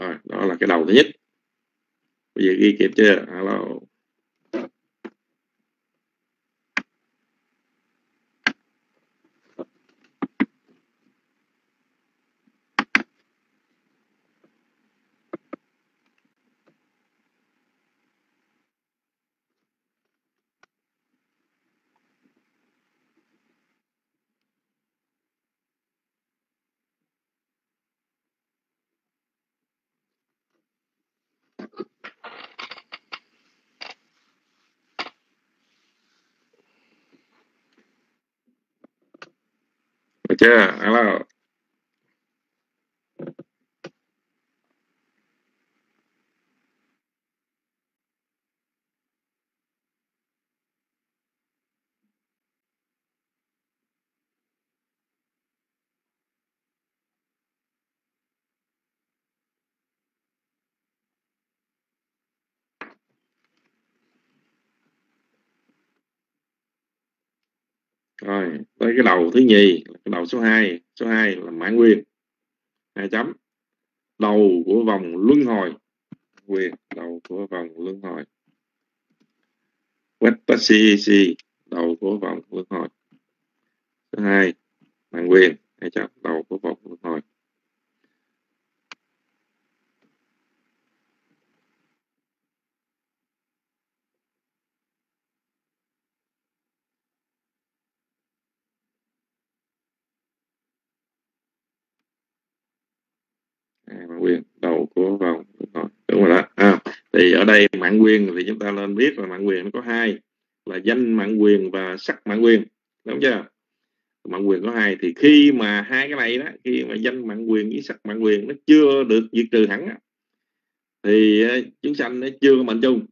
Rồi đó là cái đầu thứ nhất. Bây giờ ghi kịp chưa? Alo. Được chưa alo rồi tới cái đầu thứ nhì, cái đầu số 2 số 2 là mãn quyền hai chấm. Đầu của vòng luân hồi. Quyền đầu của vòng luân hồi. Vespasici đầu của vòng luân hồi. Thứ hai mạng quyền hay chấm, đầu của vòng luân hồi à, mạng quyền đầu của vòng luân hồi đúng rồi đó à, thì ở đây mạng quyền thì chúng ta nên biết là mạng quyền nó có hai là danh mạng quyền và sắc mạng quyền đúng chưa? Mạng quyền có hai thì khi mà hai cái này đó khi mà danh mạng quyền với sắc mạng quyền nó chưa được diệt trừ hẳn thì ờ, chúng sanh nó chưa có mệnh chung.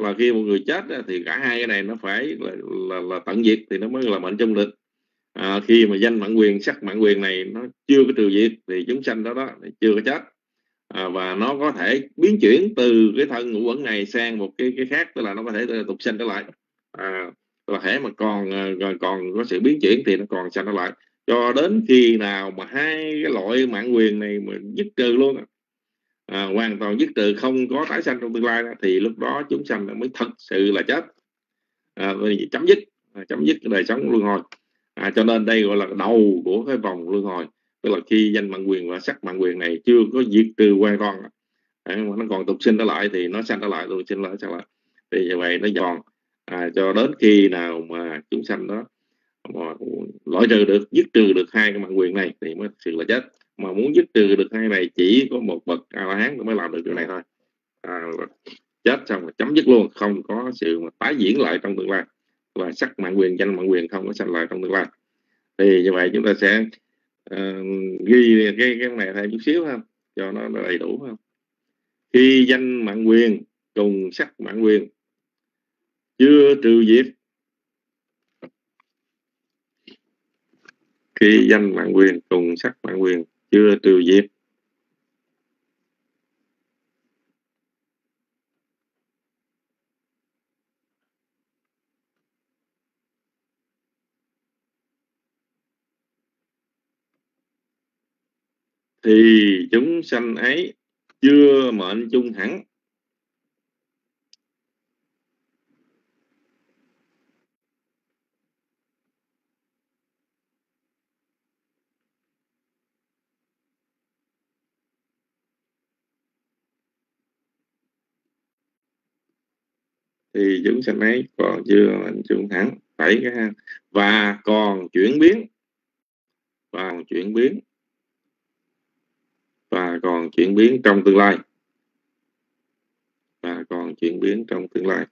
Là khi một người chết thì cả hai cái này nó phải là, là, là tận diệt thì nó mới là mệnh chung được. À, khi mà danh mạng quyền sắc mạng quyền này nó chưa có trừ diệt thì chúng sanh đó đó chưa có chết à, và nó có thể biến chuyển từ cái thân ngũ quẩn này sang một cái cái khác tức là nó có thể tục sinh trở lại. À, là thể mà à, còn còn có sự biến chuyển thì nó còn sanh trở lại. Cho đến khi nào mà hai cái loại mạng quyền này mà dứt trừ luôn à, hoàn toàn dứt trừ không có tái sanh trong tương lai thì lúc đó chúng sanh mới thật sự là chết. À, chấm dứt à, chấm dứt cái đời sống luân hồi. À, cho nên đây gọi là đầu của cái vòng luân hồi tức là khi danh mạng quyền và sắc mạng quyền này chưa có diệt trừ hoàn toàn à, nó còn tục sinh trở lại thì nó sanh trở lại tục sinh lại sanh lại. Thì như vậy nó giòn. À, cho đến khi nào mà chúng sanh đó mà loại trừ được dứt trừ được hai cái mạng quyền này thì mới sự là chết. Mà muốn dứt trừ được hai này chỉ có một bậc a la hán mới làm được điều này thôi. À, chết xong là chấm dứt luôn không có sự mà tái diễn lại trong tương lai. Và sắc mạng quyền danh mạng quyền không có sanh lại trong tương lai. Thì như vậy chúng ta sẽ uh, ghi cái cái này thêm chút xíu ha cho nó đầy đủ ha. Khi danh mạng quyền cùng sắc mạng quyền. Chưa trừ diệt khi danh mạng quyền cùng sắc mạng quyền chưa trừ diệt thì chúng sanh ấy chưa mệnh chung hẳn. Thì chúng sanh ấy còn chưa mệnh chung hẳn. Bảy cái và còn chuyển biến. Và chuyển biến và còn chuyển biến trong tương lai. Và còn chuyển biến trong tương lai.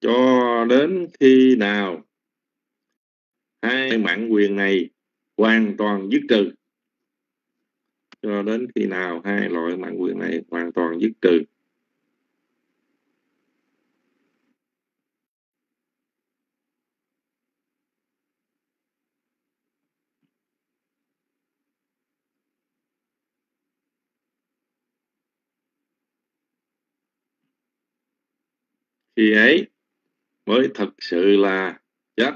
Cho đến khi nào hai mạng quyền này hoàn toàn dứt trừ? Cho đến khi nào hai loại mạng quyền này hoàn toàn dứt trừ. Khi ấy mới thật sự là chết.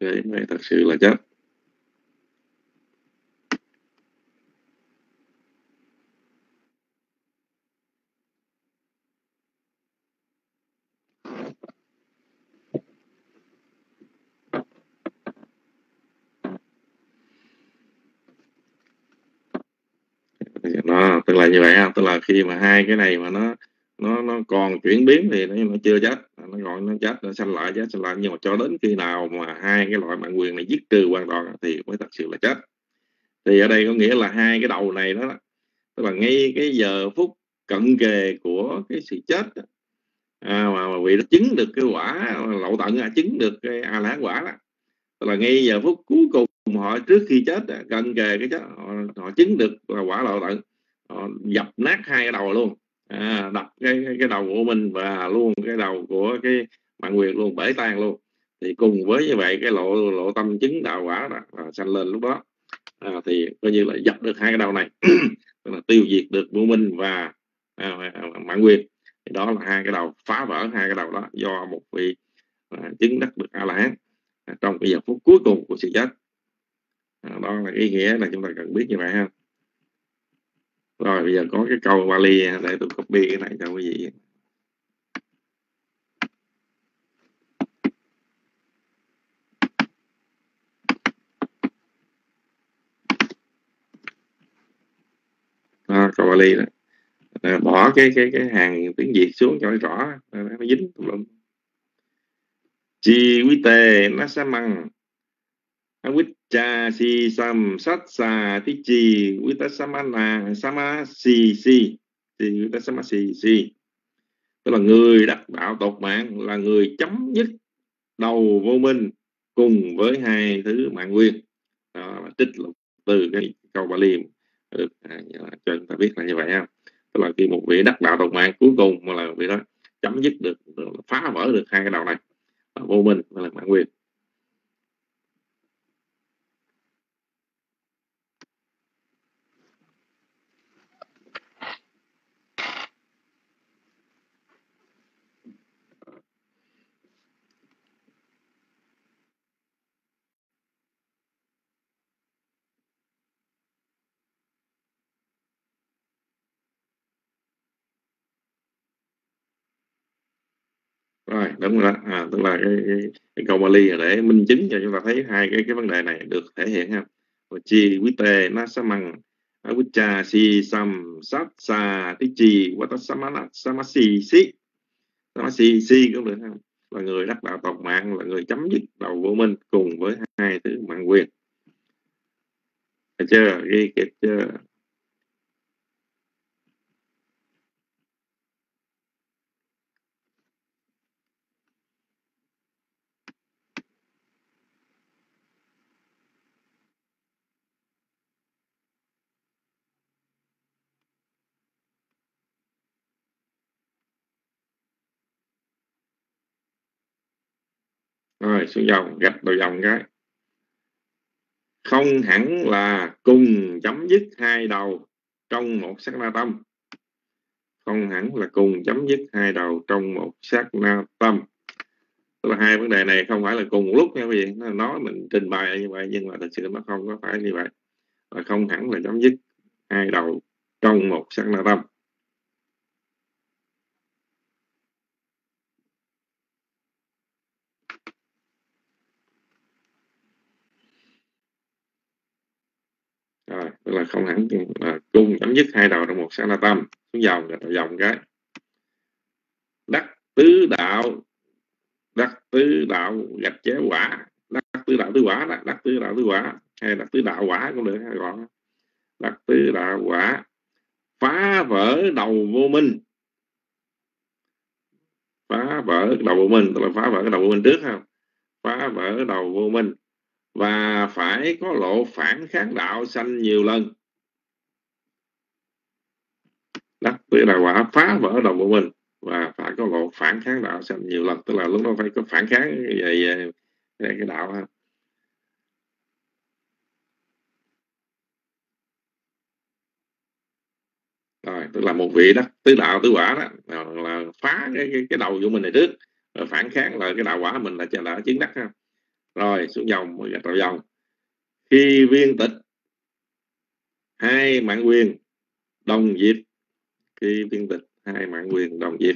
Khi ấy mới thật sự là chết. Nó tức là như vậy ha tức là khi mà hai cái này mà nó nó nó còn chuyển biến thì nó, nó chưa chết à, nó còn nó chết nó sanh lại chết sanh lại. Nhưng mà cho đến khi nào mà hai cái loại mạng quyền này dứt trừ hoàn toàn thì mới thật sự là chết. Thì ở đây có nghĩa là hai cái đầu này đó tức là ngay cái giờ phút cận kề của cái sự chết à, mà, mà vị đã chứng được cái quả lậu tận à, chứng được cái a lá quả đó. Tức là ngay giờ phút cuối cùng họ trước khi chết cận kề cái chết họ, họ chứng được là quả lậu tận. Ờ, dập nát hai cái đầu luôn. À, đập cái, cái cái đầu của mình và luôn cái đầu của cái mạng quyền luôn bể tan luôn. Thì cùng với như vậy cái lộ lộ tâm chứng đạo quả đó à, sanh lên lúc đó. À, thì coi như là dập được hai cái đầu này. (clears throat) Tức là tiêu diệt được vô minh và à, à, à mãn quyền thì đó là hai cái đầu phá vỡ hai cái đầu đó do một vị à, chứng đắc được a la hán à, trong cái giờ phút cuối cùng của sự chết. À, đó là ý nghĩa là chúng ta cần biết như vậy ha rồi bây giờ có cái câu Bali để tôi copy cái này cho quý vị. À, câu Bali đó. À, bỏ cái cái cái hàng tiếng Việt xuống cho nó rõ nó dính tùm chi quý tề nó sẽ măng avicca si sam sát sa tí chi vita samana sama si si si vita sama si si. Tức là người đắc đạo tột mạng là người chấm dứt đầu vô minh cùng với hai thứ mạng nguyên. Đó là trích lục từ cái câu Bali được à, cho chúng ta biết là như vậy ha. Tức là khi một vị đắc đạo tột mạng cuối cùng mà là vị đó chấm dứt được phá vỡ được hai cái đầu này là vô minh và là mạng nguyên. Rồi đúng rồi đó. À, tức là cái, cái, cái câu Bali để minh chứng cho chúng ta thấy hai cái cái vấn đề này được thể hiện ha. Chi quý tề nó sa măng cha si sam sát sa tí chi và tất samana samasi si samasi si cũng được ha. Là người đắc đạo tộc mạng là người chấm dứt đầu vô minh cùng với hai thứ mạng quyền. Được chưa? Ghi kịp chưa? Rồi, xuống dòng gạch đầu dòng cái. Không hẳn là cùng chấm dứt hai đầu trong một sát na tâm. Không hẳn là cùng chấm dứt hai đầu trong một sát na tâm. Tức là hai vấn đề này không phải là cùng một lúc nha quý vị. Nó mình trình bày như vậy, nhưng mà thực sự nó không có phải như vậy. Và không hẳn là chấm dứt hai đầu trong một sát na tâm rồi tức là không hẳn à, là cùng chấm dứt hai đầu trong một sáng là tâm, xuống dòng gạch dòng cái. Đắc tứ đạo, đắc tứ đạo gạch chế quả. Đắc tứ đạo tứ quả đó, đắc tứ đạo tứ quả. Hay đắc tứ đạo quả cũng được, hay gọi. Đắc tứ đạo quả, phá vỡ đầu vô minh. Phá vỡ đầu vô minh, tức là phá vỡ cái đầu vô minh trước không? Phá vỡ đầu vô minh. Và phải có lộ phản kháng đạo sanh nhiều lần. Đắc đạo quả phá vỡ đầu của mình và phải có lộ phản kháng đạo sanh nhiều lần. Tức là lúc đó phải có phản kháng về, về, về cái đạo ha. Rồi tức là một vị đó tứ đạo tứ quả đó là phá cái cái, cái đầu của mình này trước. Rồi phản kháng là cái đạo quả mình là đã chứng đắc ha. Rồi xuống dòng gạch đầu dòng. Khi viên tịch hai mạng quyền đồng diệt khi viên tịch hai mạng quyền đồng diệt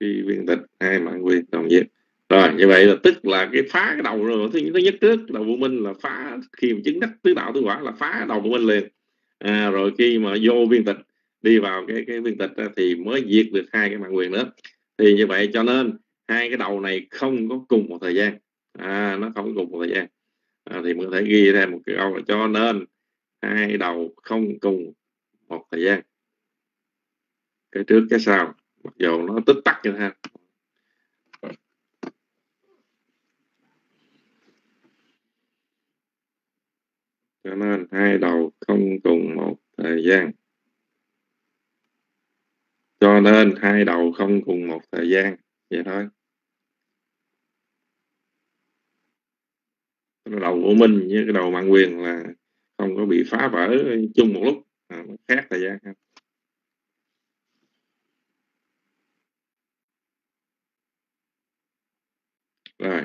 khi viên tịch hai mạng quyền đồng diệt rồi như vậy là tức là cái phá cái đầu rồi thứ, thứ nhất trước đầu vô minh là phá khi mà chứng đắc tứ đạo tứ quả là phá đầu vô minh liền. À, rồi khi mà vô viên tịch đi vào cái cái viên tịch thì mới diệt được hai cái mạng quyền nữa. Thì như vậy cho nên hai cái đầu này không có cùng một thời gian. À, nó không cùng một thời gian. À, thì mình có thể ghi thêm một cái câu là cho nên hai đầu không cùng một thời gian. Cái trước cái sau mặc dù nó tích tắc như thế. Cho nên hai đầu không cùng một thời gian cho nên hai đầu không cùng một thời gian. Vậy thôi. Cái đầu của minh với cái đầu mạng quyền là không có bị phá vỡ chung một lúc. À, khác thời gian ha. Rồi.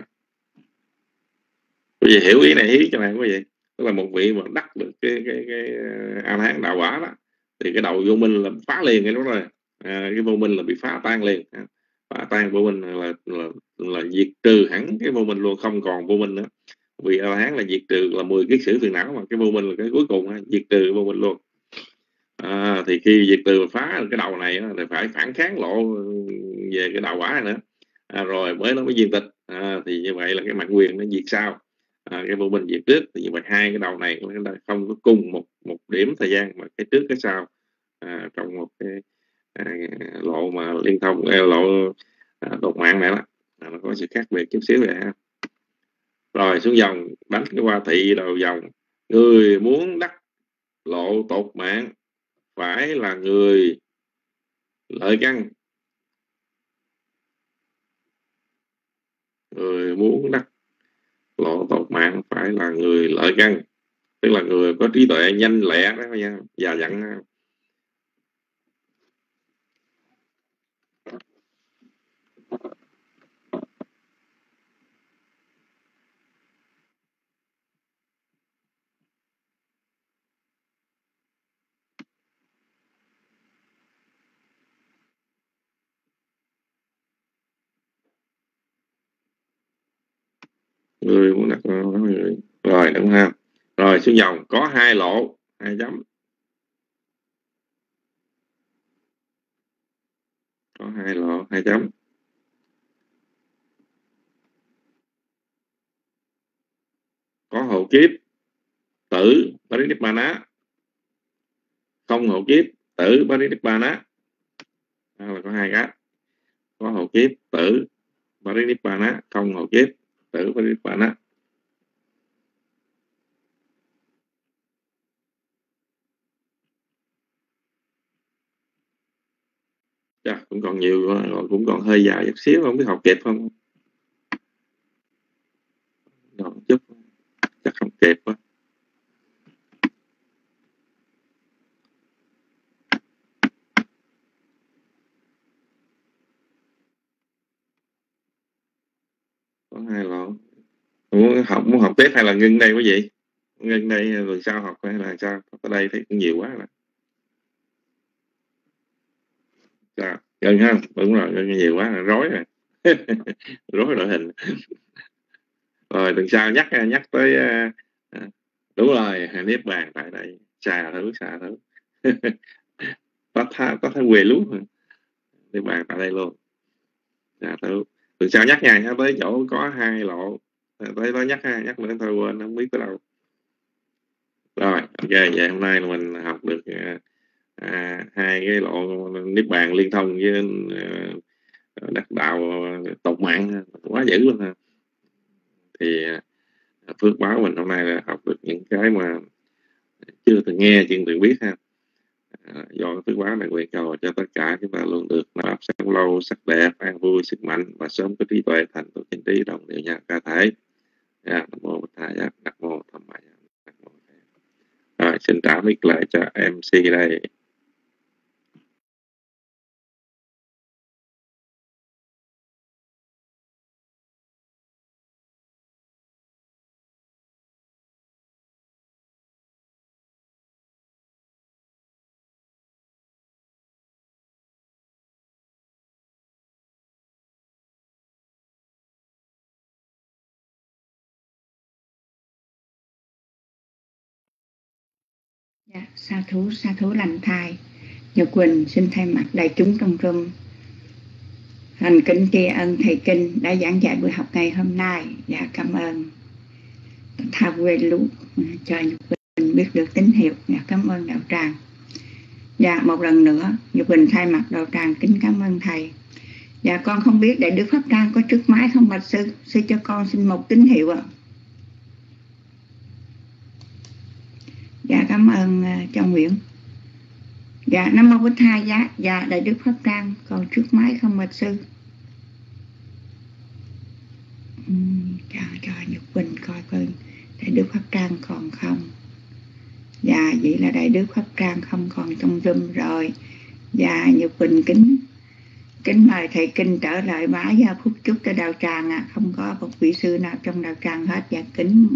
Quý vị hiểu ý này ý cho này quý vị? Tức là một vị mà đắc được cái cái cái à, a la hán đạo quả đó thì cái đầu vô minh là phá liền cái lúc rồi à, cái vô minh là bị phá tan liền. À, phá tan vô minh là là, là diệt trừ hẳn cái vô minh luôn không còn vô minh nữa. Vì a la hán là diệt trừ là 10 kiết sử phiền não mà cái vô minh là cái cuối cùng ha, diệt trừ vô minh luôn. À, thì khi diệt trừ phá cái đầu này thì phải phản kháng lộ về cái đạo quả nữa. À, rồi mới nó mới diệt tịch. À, thì như vậy là cái mạng quyền nó diệt sao? À, cái vô minh diệt trước thì như vậy hai cái đầu này không có cùng một một điểm thời gian mà cái trước cái sau. À, trong một cái à, lộ mà liên thông cái lộ à, đột mạng này đó. À, nó có sự khác biệt chút xíu vậy ha. Rồi xuống dòng đánh cái qua thị đầu dòng. Người muốn đắc lộ tột mạng phải là người lợi căn. Người muốn đắc lộ tột mạng phải là người lợi căn. Tức là người có trí tuệ nhanh lẹ đó nha già dặn người muốn đặt người rồi đúng ha rồi xuống dòng, có hai lộ, hai chấm. Có hai lộ, hai chấm. Có hậu kiếp, tử Parinibbana không hậu kiếp, tử Parinibbana đó là có hai cái có hậu kiếp, tử Parinibbana không hậu kiếp tử á, Chà, cũng còn nhiều cũng còn hơi dài chút xíu không biết học kịp không? Còn chút chắc không kịp quá. Hay là muốn học muốn học tiếp hay là ngưng đây quý vị ngưng đây rồi sao học hay là sao ở đây thấy cũng nhiều quá rồi Dạ, gần ha, đúng rồi, gần nhiều quá, rối rồi. (laughs) rối đội hình. Rồi đừng sau nhắc nhắc tới ờ, ờ, đúng rồi, nếp bàn tại đây, xà thứ xà thứ. (laughs) có tha có tha quê luôn. nếp bàn tại đây luôn. Xà thứ. Tuần sau nhắc nha, nhắc tới chỗ có hai lộ. À, tới đó nhắc ha, nhắc nữa thôi quên không biết tới đâu. Rồi, ok, vậy hôm nay là mình học được à, à hai cái lộ niết bàn liên thông với à, đắc đạo tột mạng quá dữ luôn ha thì phước báo mình hôm nay là học được những cái mà chưa từng nghe chưa từng biết ha à, do phước quá này nguyện cầu cho tất cả chúng ta luôn được nạp sống lâu sắc đẹp an vui sức mạnh và sớm có trí tuệ thành tựu chính trí đồng điệu nhạc ca thể. Dạ, nam mô bổn thầy nam mô tham maya rồi xin trả mic lại cho mc đây Dạ, sa thú, sa thú lành thai. Nhật Quỳnh xin thay mặt đại chúng trong rung. Thành kính tri ân thầy kinh đã giảng dạy buổi học ngày hôm nay. Và dạ, cảm ơn. Tha quê lũ cho Nhật Quỳnh biết được tín hiệu. Và dạ, cảm ơn đạo tràng. Dạ một lần nữa Nhật Quỳnh thay mặt đạo tràng kính cảm ơn thầy. Dạ con không biết đại đức pháp trang có trước máy không bạch sư? Sư cho con xin một tín hiệu ạ. Dạ cảm ơn à, chồng Nguyễn. Dạ nam mô bích hai giá dạ đại đức pháp trang còn trước máy không mật sư. Ừ, cho cho nhật bình coi coi đại đức pháp trang còn không? Dạ vậy là đại đức pháp trang không còn trong room rồi. Dạ nhật bình kính kính mời thầy kinh trở lại bá gia phúc chúc cho đạo tràng à. không có một vị sư nào trong đạo tràng hết. Và kính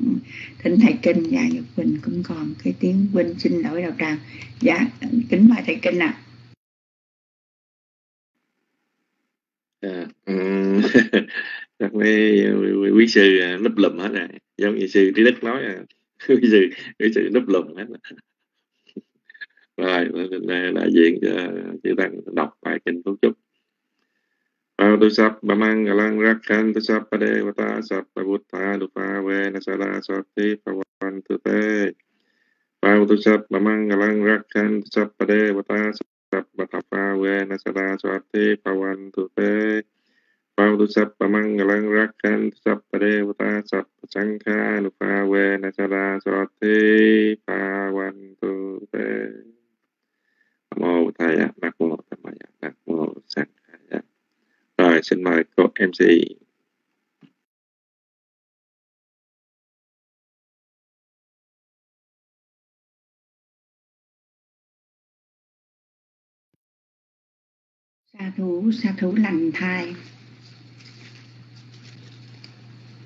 thỉnh thầy kinh và nhật bình cũng còn cái tiếng huynh xin lỗi đạo tràng. Dạ kính mời thầy kinh ạ. À. Ừ. (laughs) um, chắc quý, quý sư à, núp lùm hết rồi. Giống như sư trí đức nói à, (laughs) quý sư quý sư núp lùm hết rồi. (laughs) Đại diện cho chư tăng đọc bài kinh phúc chúc. อาตุสัพบมังกลังรักขันตุสัพปเดวตาสัพปะบุตตาดุปาเวนัสราสัพติภวันตุเตปาตุสัพบมังกลังรักขันตุสัพปเดวตาสัพปะทัพปาเวนัสราสัพติภวันตุเตปาตุสัพบมังกลังรักขันตุสัพปเดวตาสัพสังฆานุปาเวนัสราสัพติภวันตุเตโมทัยะนัโมธรรมายะนักโมสัง rồi, xin mời cô MC. sa thú sa thú lành thai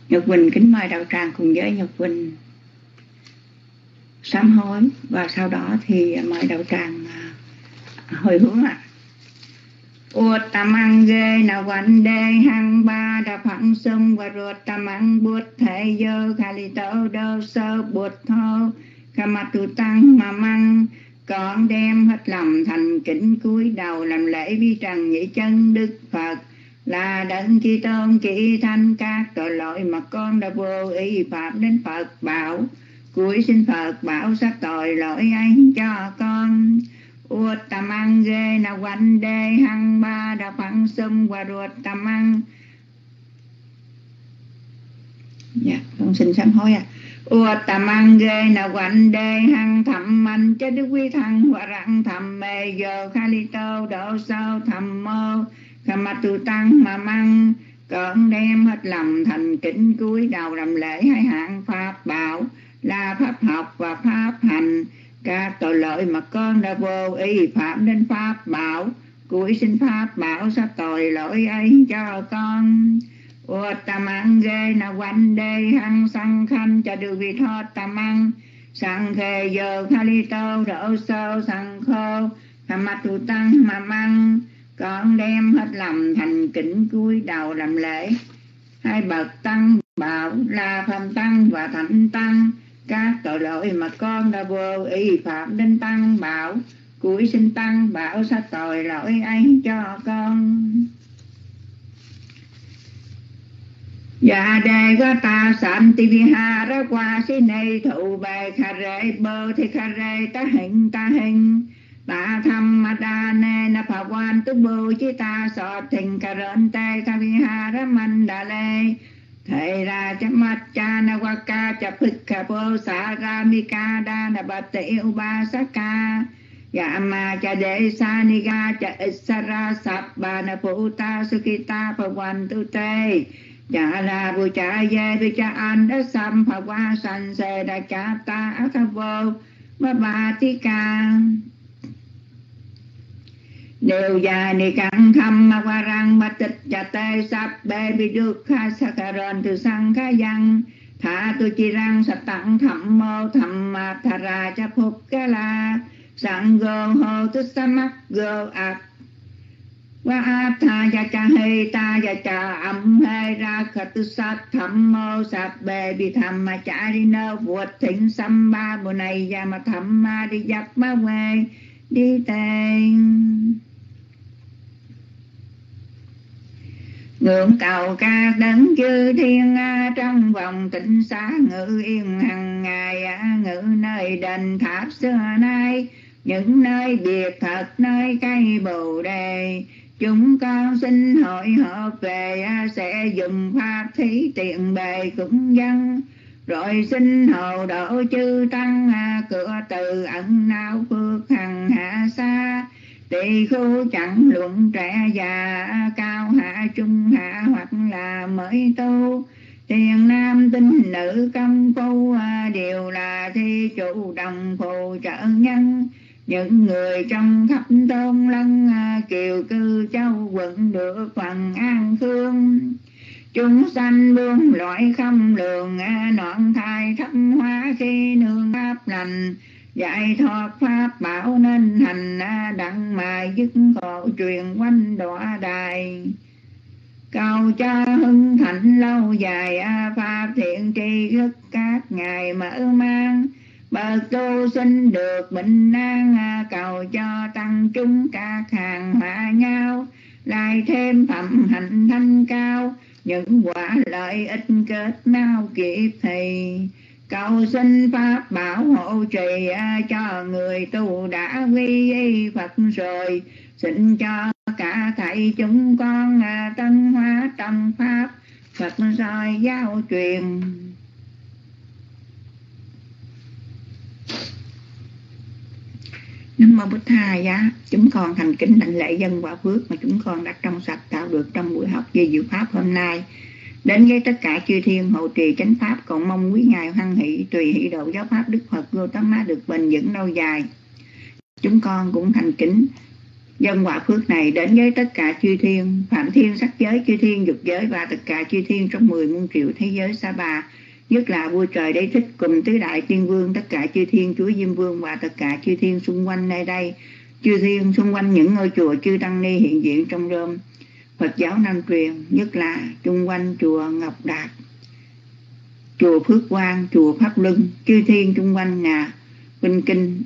Nhật Quỳnh kính mời đạo tràng cùng với Nhật Quỳnh sám hối và sau đó thì mời đạo tràng à, hồi hướng ạ. À uất Uttamang ghê na văn đê, hăng ba đà phẳng sung và ruột tamang bút, thể dơ khả lì tâu đô sơ bút thô. Khả mặt tu tăng mà măng con đem hết lòng thành kính cúi đầu làm lễ vi trần nhị chân đức phật. Là đấng chi tôn chỉ thanh các tội lỗi mà con đã vô ý phạm đến phật bảo. Cuối xin phật bảo sát tội lỗi ấy cho con uất tam ăn ghê na quanh đê hăng ba đà phẳng sum và ruột tam ăn Dạ, con xin sám hối ạ. À. ăn ghê na quanh đê hăng thầm mạnh cho đức quý thăng và rạng thầm mê giờ khali tô đổ sâu thầm mơ khả tu tăng mà măng cỡn đem hết lòng thành kính cúi đầu làm lễ hai hạng pháp bảo là pháp học và pháp hành các tội lỗi mà con đã vô ý phạm đến pháp bảo, cuối xin pháp bảo sát tội lỗi ấy cho con? Ủa tam ăn ghê na quanh đê hăng sang khanh cho được vị thoát tam ăn sang khê giờ kha ly tô đổ sâu sang khô tham mặt thủ tăng mà măng con đem hết lòng thành kính cúi đầu làm lễ. Hai bậc tăng bảo là phàm tăng và thánh tăng các tội lỗi mà con đã vô ý phạm đến tăng bảo cuối sinh tăng bảo sát tội lỗi ấy cho con. Dạ đề có ta sanh ti vi ha ra qua si này thụ bề khả rệ bơ thì khả rệ ta hình ta hình. Ta tham ma đa nê na phà quan tu bồ chi ta sọ thình khả rợn tê khả vi ha ra man đà lê thầy ra cha mắt cha na wa ca cha phật ca bồ sa ra mi ca đa na bát tệ u ba sa ca ya dạ ma cha đệ sa ni ga, cha isara sap ba na phu ta su ki ta pa wan tu te cha dạ la bu cha ye bu cha an da sam pa wa san se da cha ta a tha vô. Ma ba ti ca đều già ni căng khăm ma qua răng ma tịch cha tê sắp bê bi đu kha sa cà ròn từ sang kha yang thả tu chi răng sa tặng thẩm mô thẩm ma thà ra cha phục ca la. Sang gô hô tu sa mắc gô ạc. Qua a tha ya cha he ta ya cha âm he ra kha tu sa thẩm mô sa bê bi thầm ma cha đi nơ vụt thỉnh sâm ba bu này. Ya ma thẩm ma đi dập ma quê, đi tên. Ngưỡng cầu ca đấng chư thiên à, trong vòng tịnh xá ngự yên hằng ngày à, ngự nơi đền tháp xưa nay, những nơi biệt thật nơi cây bồ đề. Chúng con xin hội họp về à, sẽ dùng pháp thí tiện bề cũng dân. Rồi xin hầu độ chư tăng cửa từ ẩn nào phước hằng hạ xa tỳ khu chẳng luận trẻ già, cao hạ trung hạ hoặc là mới tu. Thiền nam tinh nữ công phu, đều là thi chủ đồng phù trợ nhân. Những người trong khắp tôn lân kiều cư châu quận được phần an khương. Chúng sanh buông loại không lường, nọn thai thâm hóa khi nương pháp lành dạy thoát pháp bảo nên hành đặng mà dứt khổ truyền quanh đọa đài. Cầu cho hưng thạnh lâu dài pháp thiện tri thức các ngài mở mang. Bậc tu sinh được bình an cầu cho tăng chúng các hàng hòa nhau. Lại thêm phẩm hạnh thanh cao. Những quả lợi ích kết nao kịp thì cầu xin pháp bảo hộ trì cho người tu đã quy y Phật rồi. Xin cho cả thầy chúng con tân hóa tâm pháp. Phật soi giáo truyền. Nam mô Bích Tha giá. Chúng con thành kính đảnh lễ dân quả phước mà chúng con đã trong sạch tạo được trong buổi học về diệu pháp hôm nay đến với tất cả chư thiên hộ trì chánh pháp còn mong quý ngài hoan hỷ, tùy hỷ độ giáo pháp đức phật Gautama được bền vững lâu dài. Chúng con cũng thành kính dân quả phước này đến với tất cả chư thiên, phạm thiên sắc giới, chư thiên dục giới và tất cả chư thiên trong mười muôn triệu thế giới sa bà nhất là vua trời đế thích cùng tứ đại tiên vương, tất cả chư thiên chúa diêm vương và tất cả chư thiên xung quanh nơi đây. Chư thiên xung quanh những ngôi chùa chư tăng ni hiện diện trong rơm. Phật giáo Nam truyền, nhất là chung quanh chùa Ngọc Đạt, chùa Phước Quang, chùa Pháp Luân, chư thiên chung quanh nhà Vinh Kinh,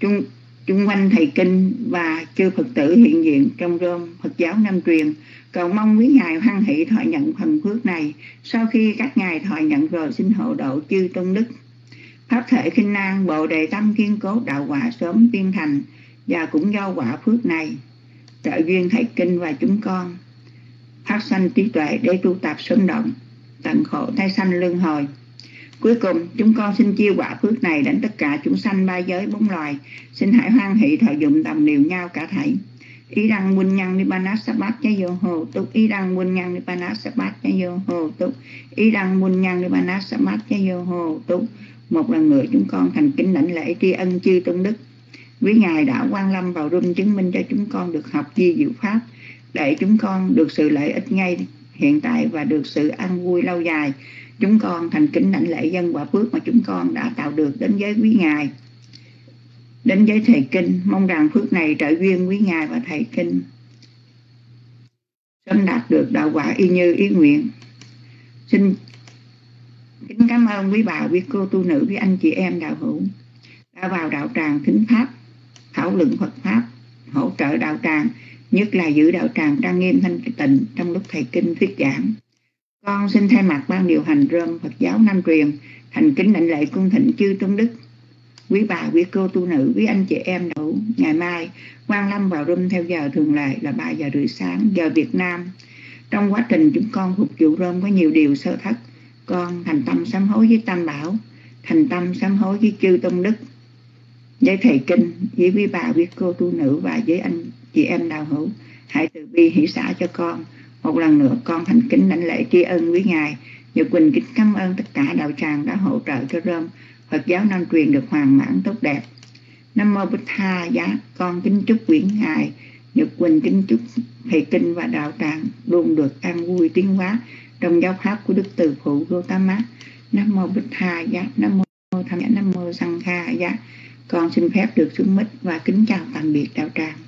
chung chung quanh thầy kinh và chư Phật tử hiện diện trong rơm Phật giáo Nam truyền. Cầu mong quý ngài hoan hỷ thọ nhận phần phước này. Sau khi các ngài thọ nhận rồi, xin hộ độ chư tôn đức. Pháp thể khinh nan bộ đề tâm kiên cố, đạo quả sớm tiên thành và cũng do quả phước này trợ duyên thầy kinh và chúng con. Phát sanh trí tuệ để tu tập sống động. Tận khổ thay sanh lương hồi. Cuối cùng, chúng con xin chia quả phước này đến tất cả chúng sanh ba giới bốn loài. Xin hãy hoan hỷ thọ dụng đồng đều nhau cả thảy. Ý đăng quân nhân ni banát sabat cha vô hồ túc ý đăng quân nhân ni banát sabat cha vô hồ túc ý đăng quân nhân ni banát sabat cha vô hồ túc một lần nữa chúng con thành kính lãnh lễ tri ân chư tôn đức quý ngài đã quan lâm vào rung chứng minh cho chúng con được học di diệu pháp, để chúng con được sự lợi ích ngay hiện tại và được sự an vui lâu dài. Chúng con thành kính lãnh lễ dân quả phước mà chúng con đã tạo được đến với quý ngài. Đến với thầy kinh, mong rằng phước này trợ duyên quý ngài và thầy kinh. Sớm đạt được đạo quả y như ý nguyện. Xin kính cảm ơn quý bà, quý cô, tu nữ, quý anh chị em đạo hữu đã vào đạo tràng thính pháp thảo luận Phật pháp, hỗ trợ đạo tràng, nhất là giữ đạo tràng trang nghiêm thanh tịnh trong lúc thầy kinh thuyết giảng. Con xin thay mặt ban điều hành rơm Phật giáo Nam truyền, thành kính lãnh lệ cung thịnh chư tôn đức. Quý bà, quý cô, tu nữ, quý anh chị em đủ ngày mai quan lâm vào rơm theo giờ thường lệ là 3 giờ rưỡi sáng, giờ Việt Nam. Trong quá trình chúng con phục vụ rơm có nhiều điều sơ thất. Con thành tâm sám hối với tam bảo, thành tâm sám hối với chư tôn đức với thầy kinh, với quý bà, quý cô, tu nữ và với anh chị em đạo hữu, hãy từ bi hỷ xã cho con. Một lần nữa, con thành kính lãnh lễ tri ân quý ngài nhật quỳnh kính cảm ơn tất cả đạo tràng đã hỗ trợ cho rơm phật giáo nam truyền được hoàn mãn tốt đẹp. Nam mô bích tha giá, con kính chúc quyển ngài nhật quỳnh kính chúc thầy kinh và đạo tràng luôn được an vui tiến hóa trong giáo pháp của đức từ phụ Gautama nam mô bích tha giá, nam mô tham nhã nam mô sang kha giá con xin phép được xuống mít và kính chào tạm biệt đạo tràng.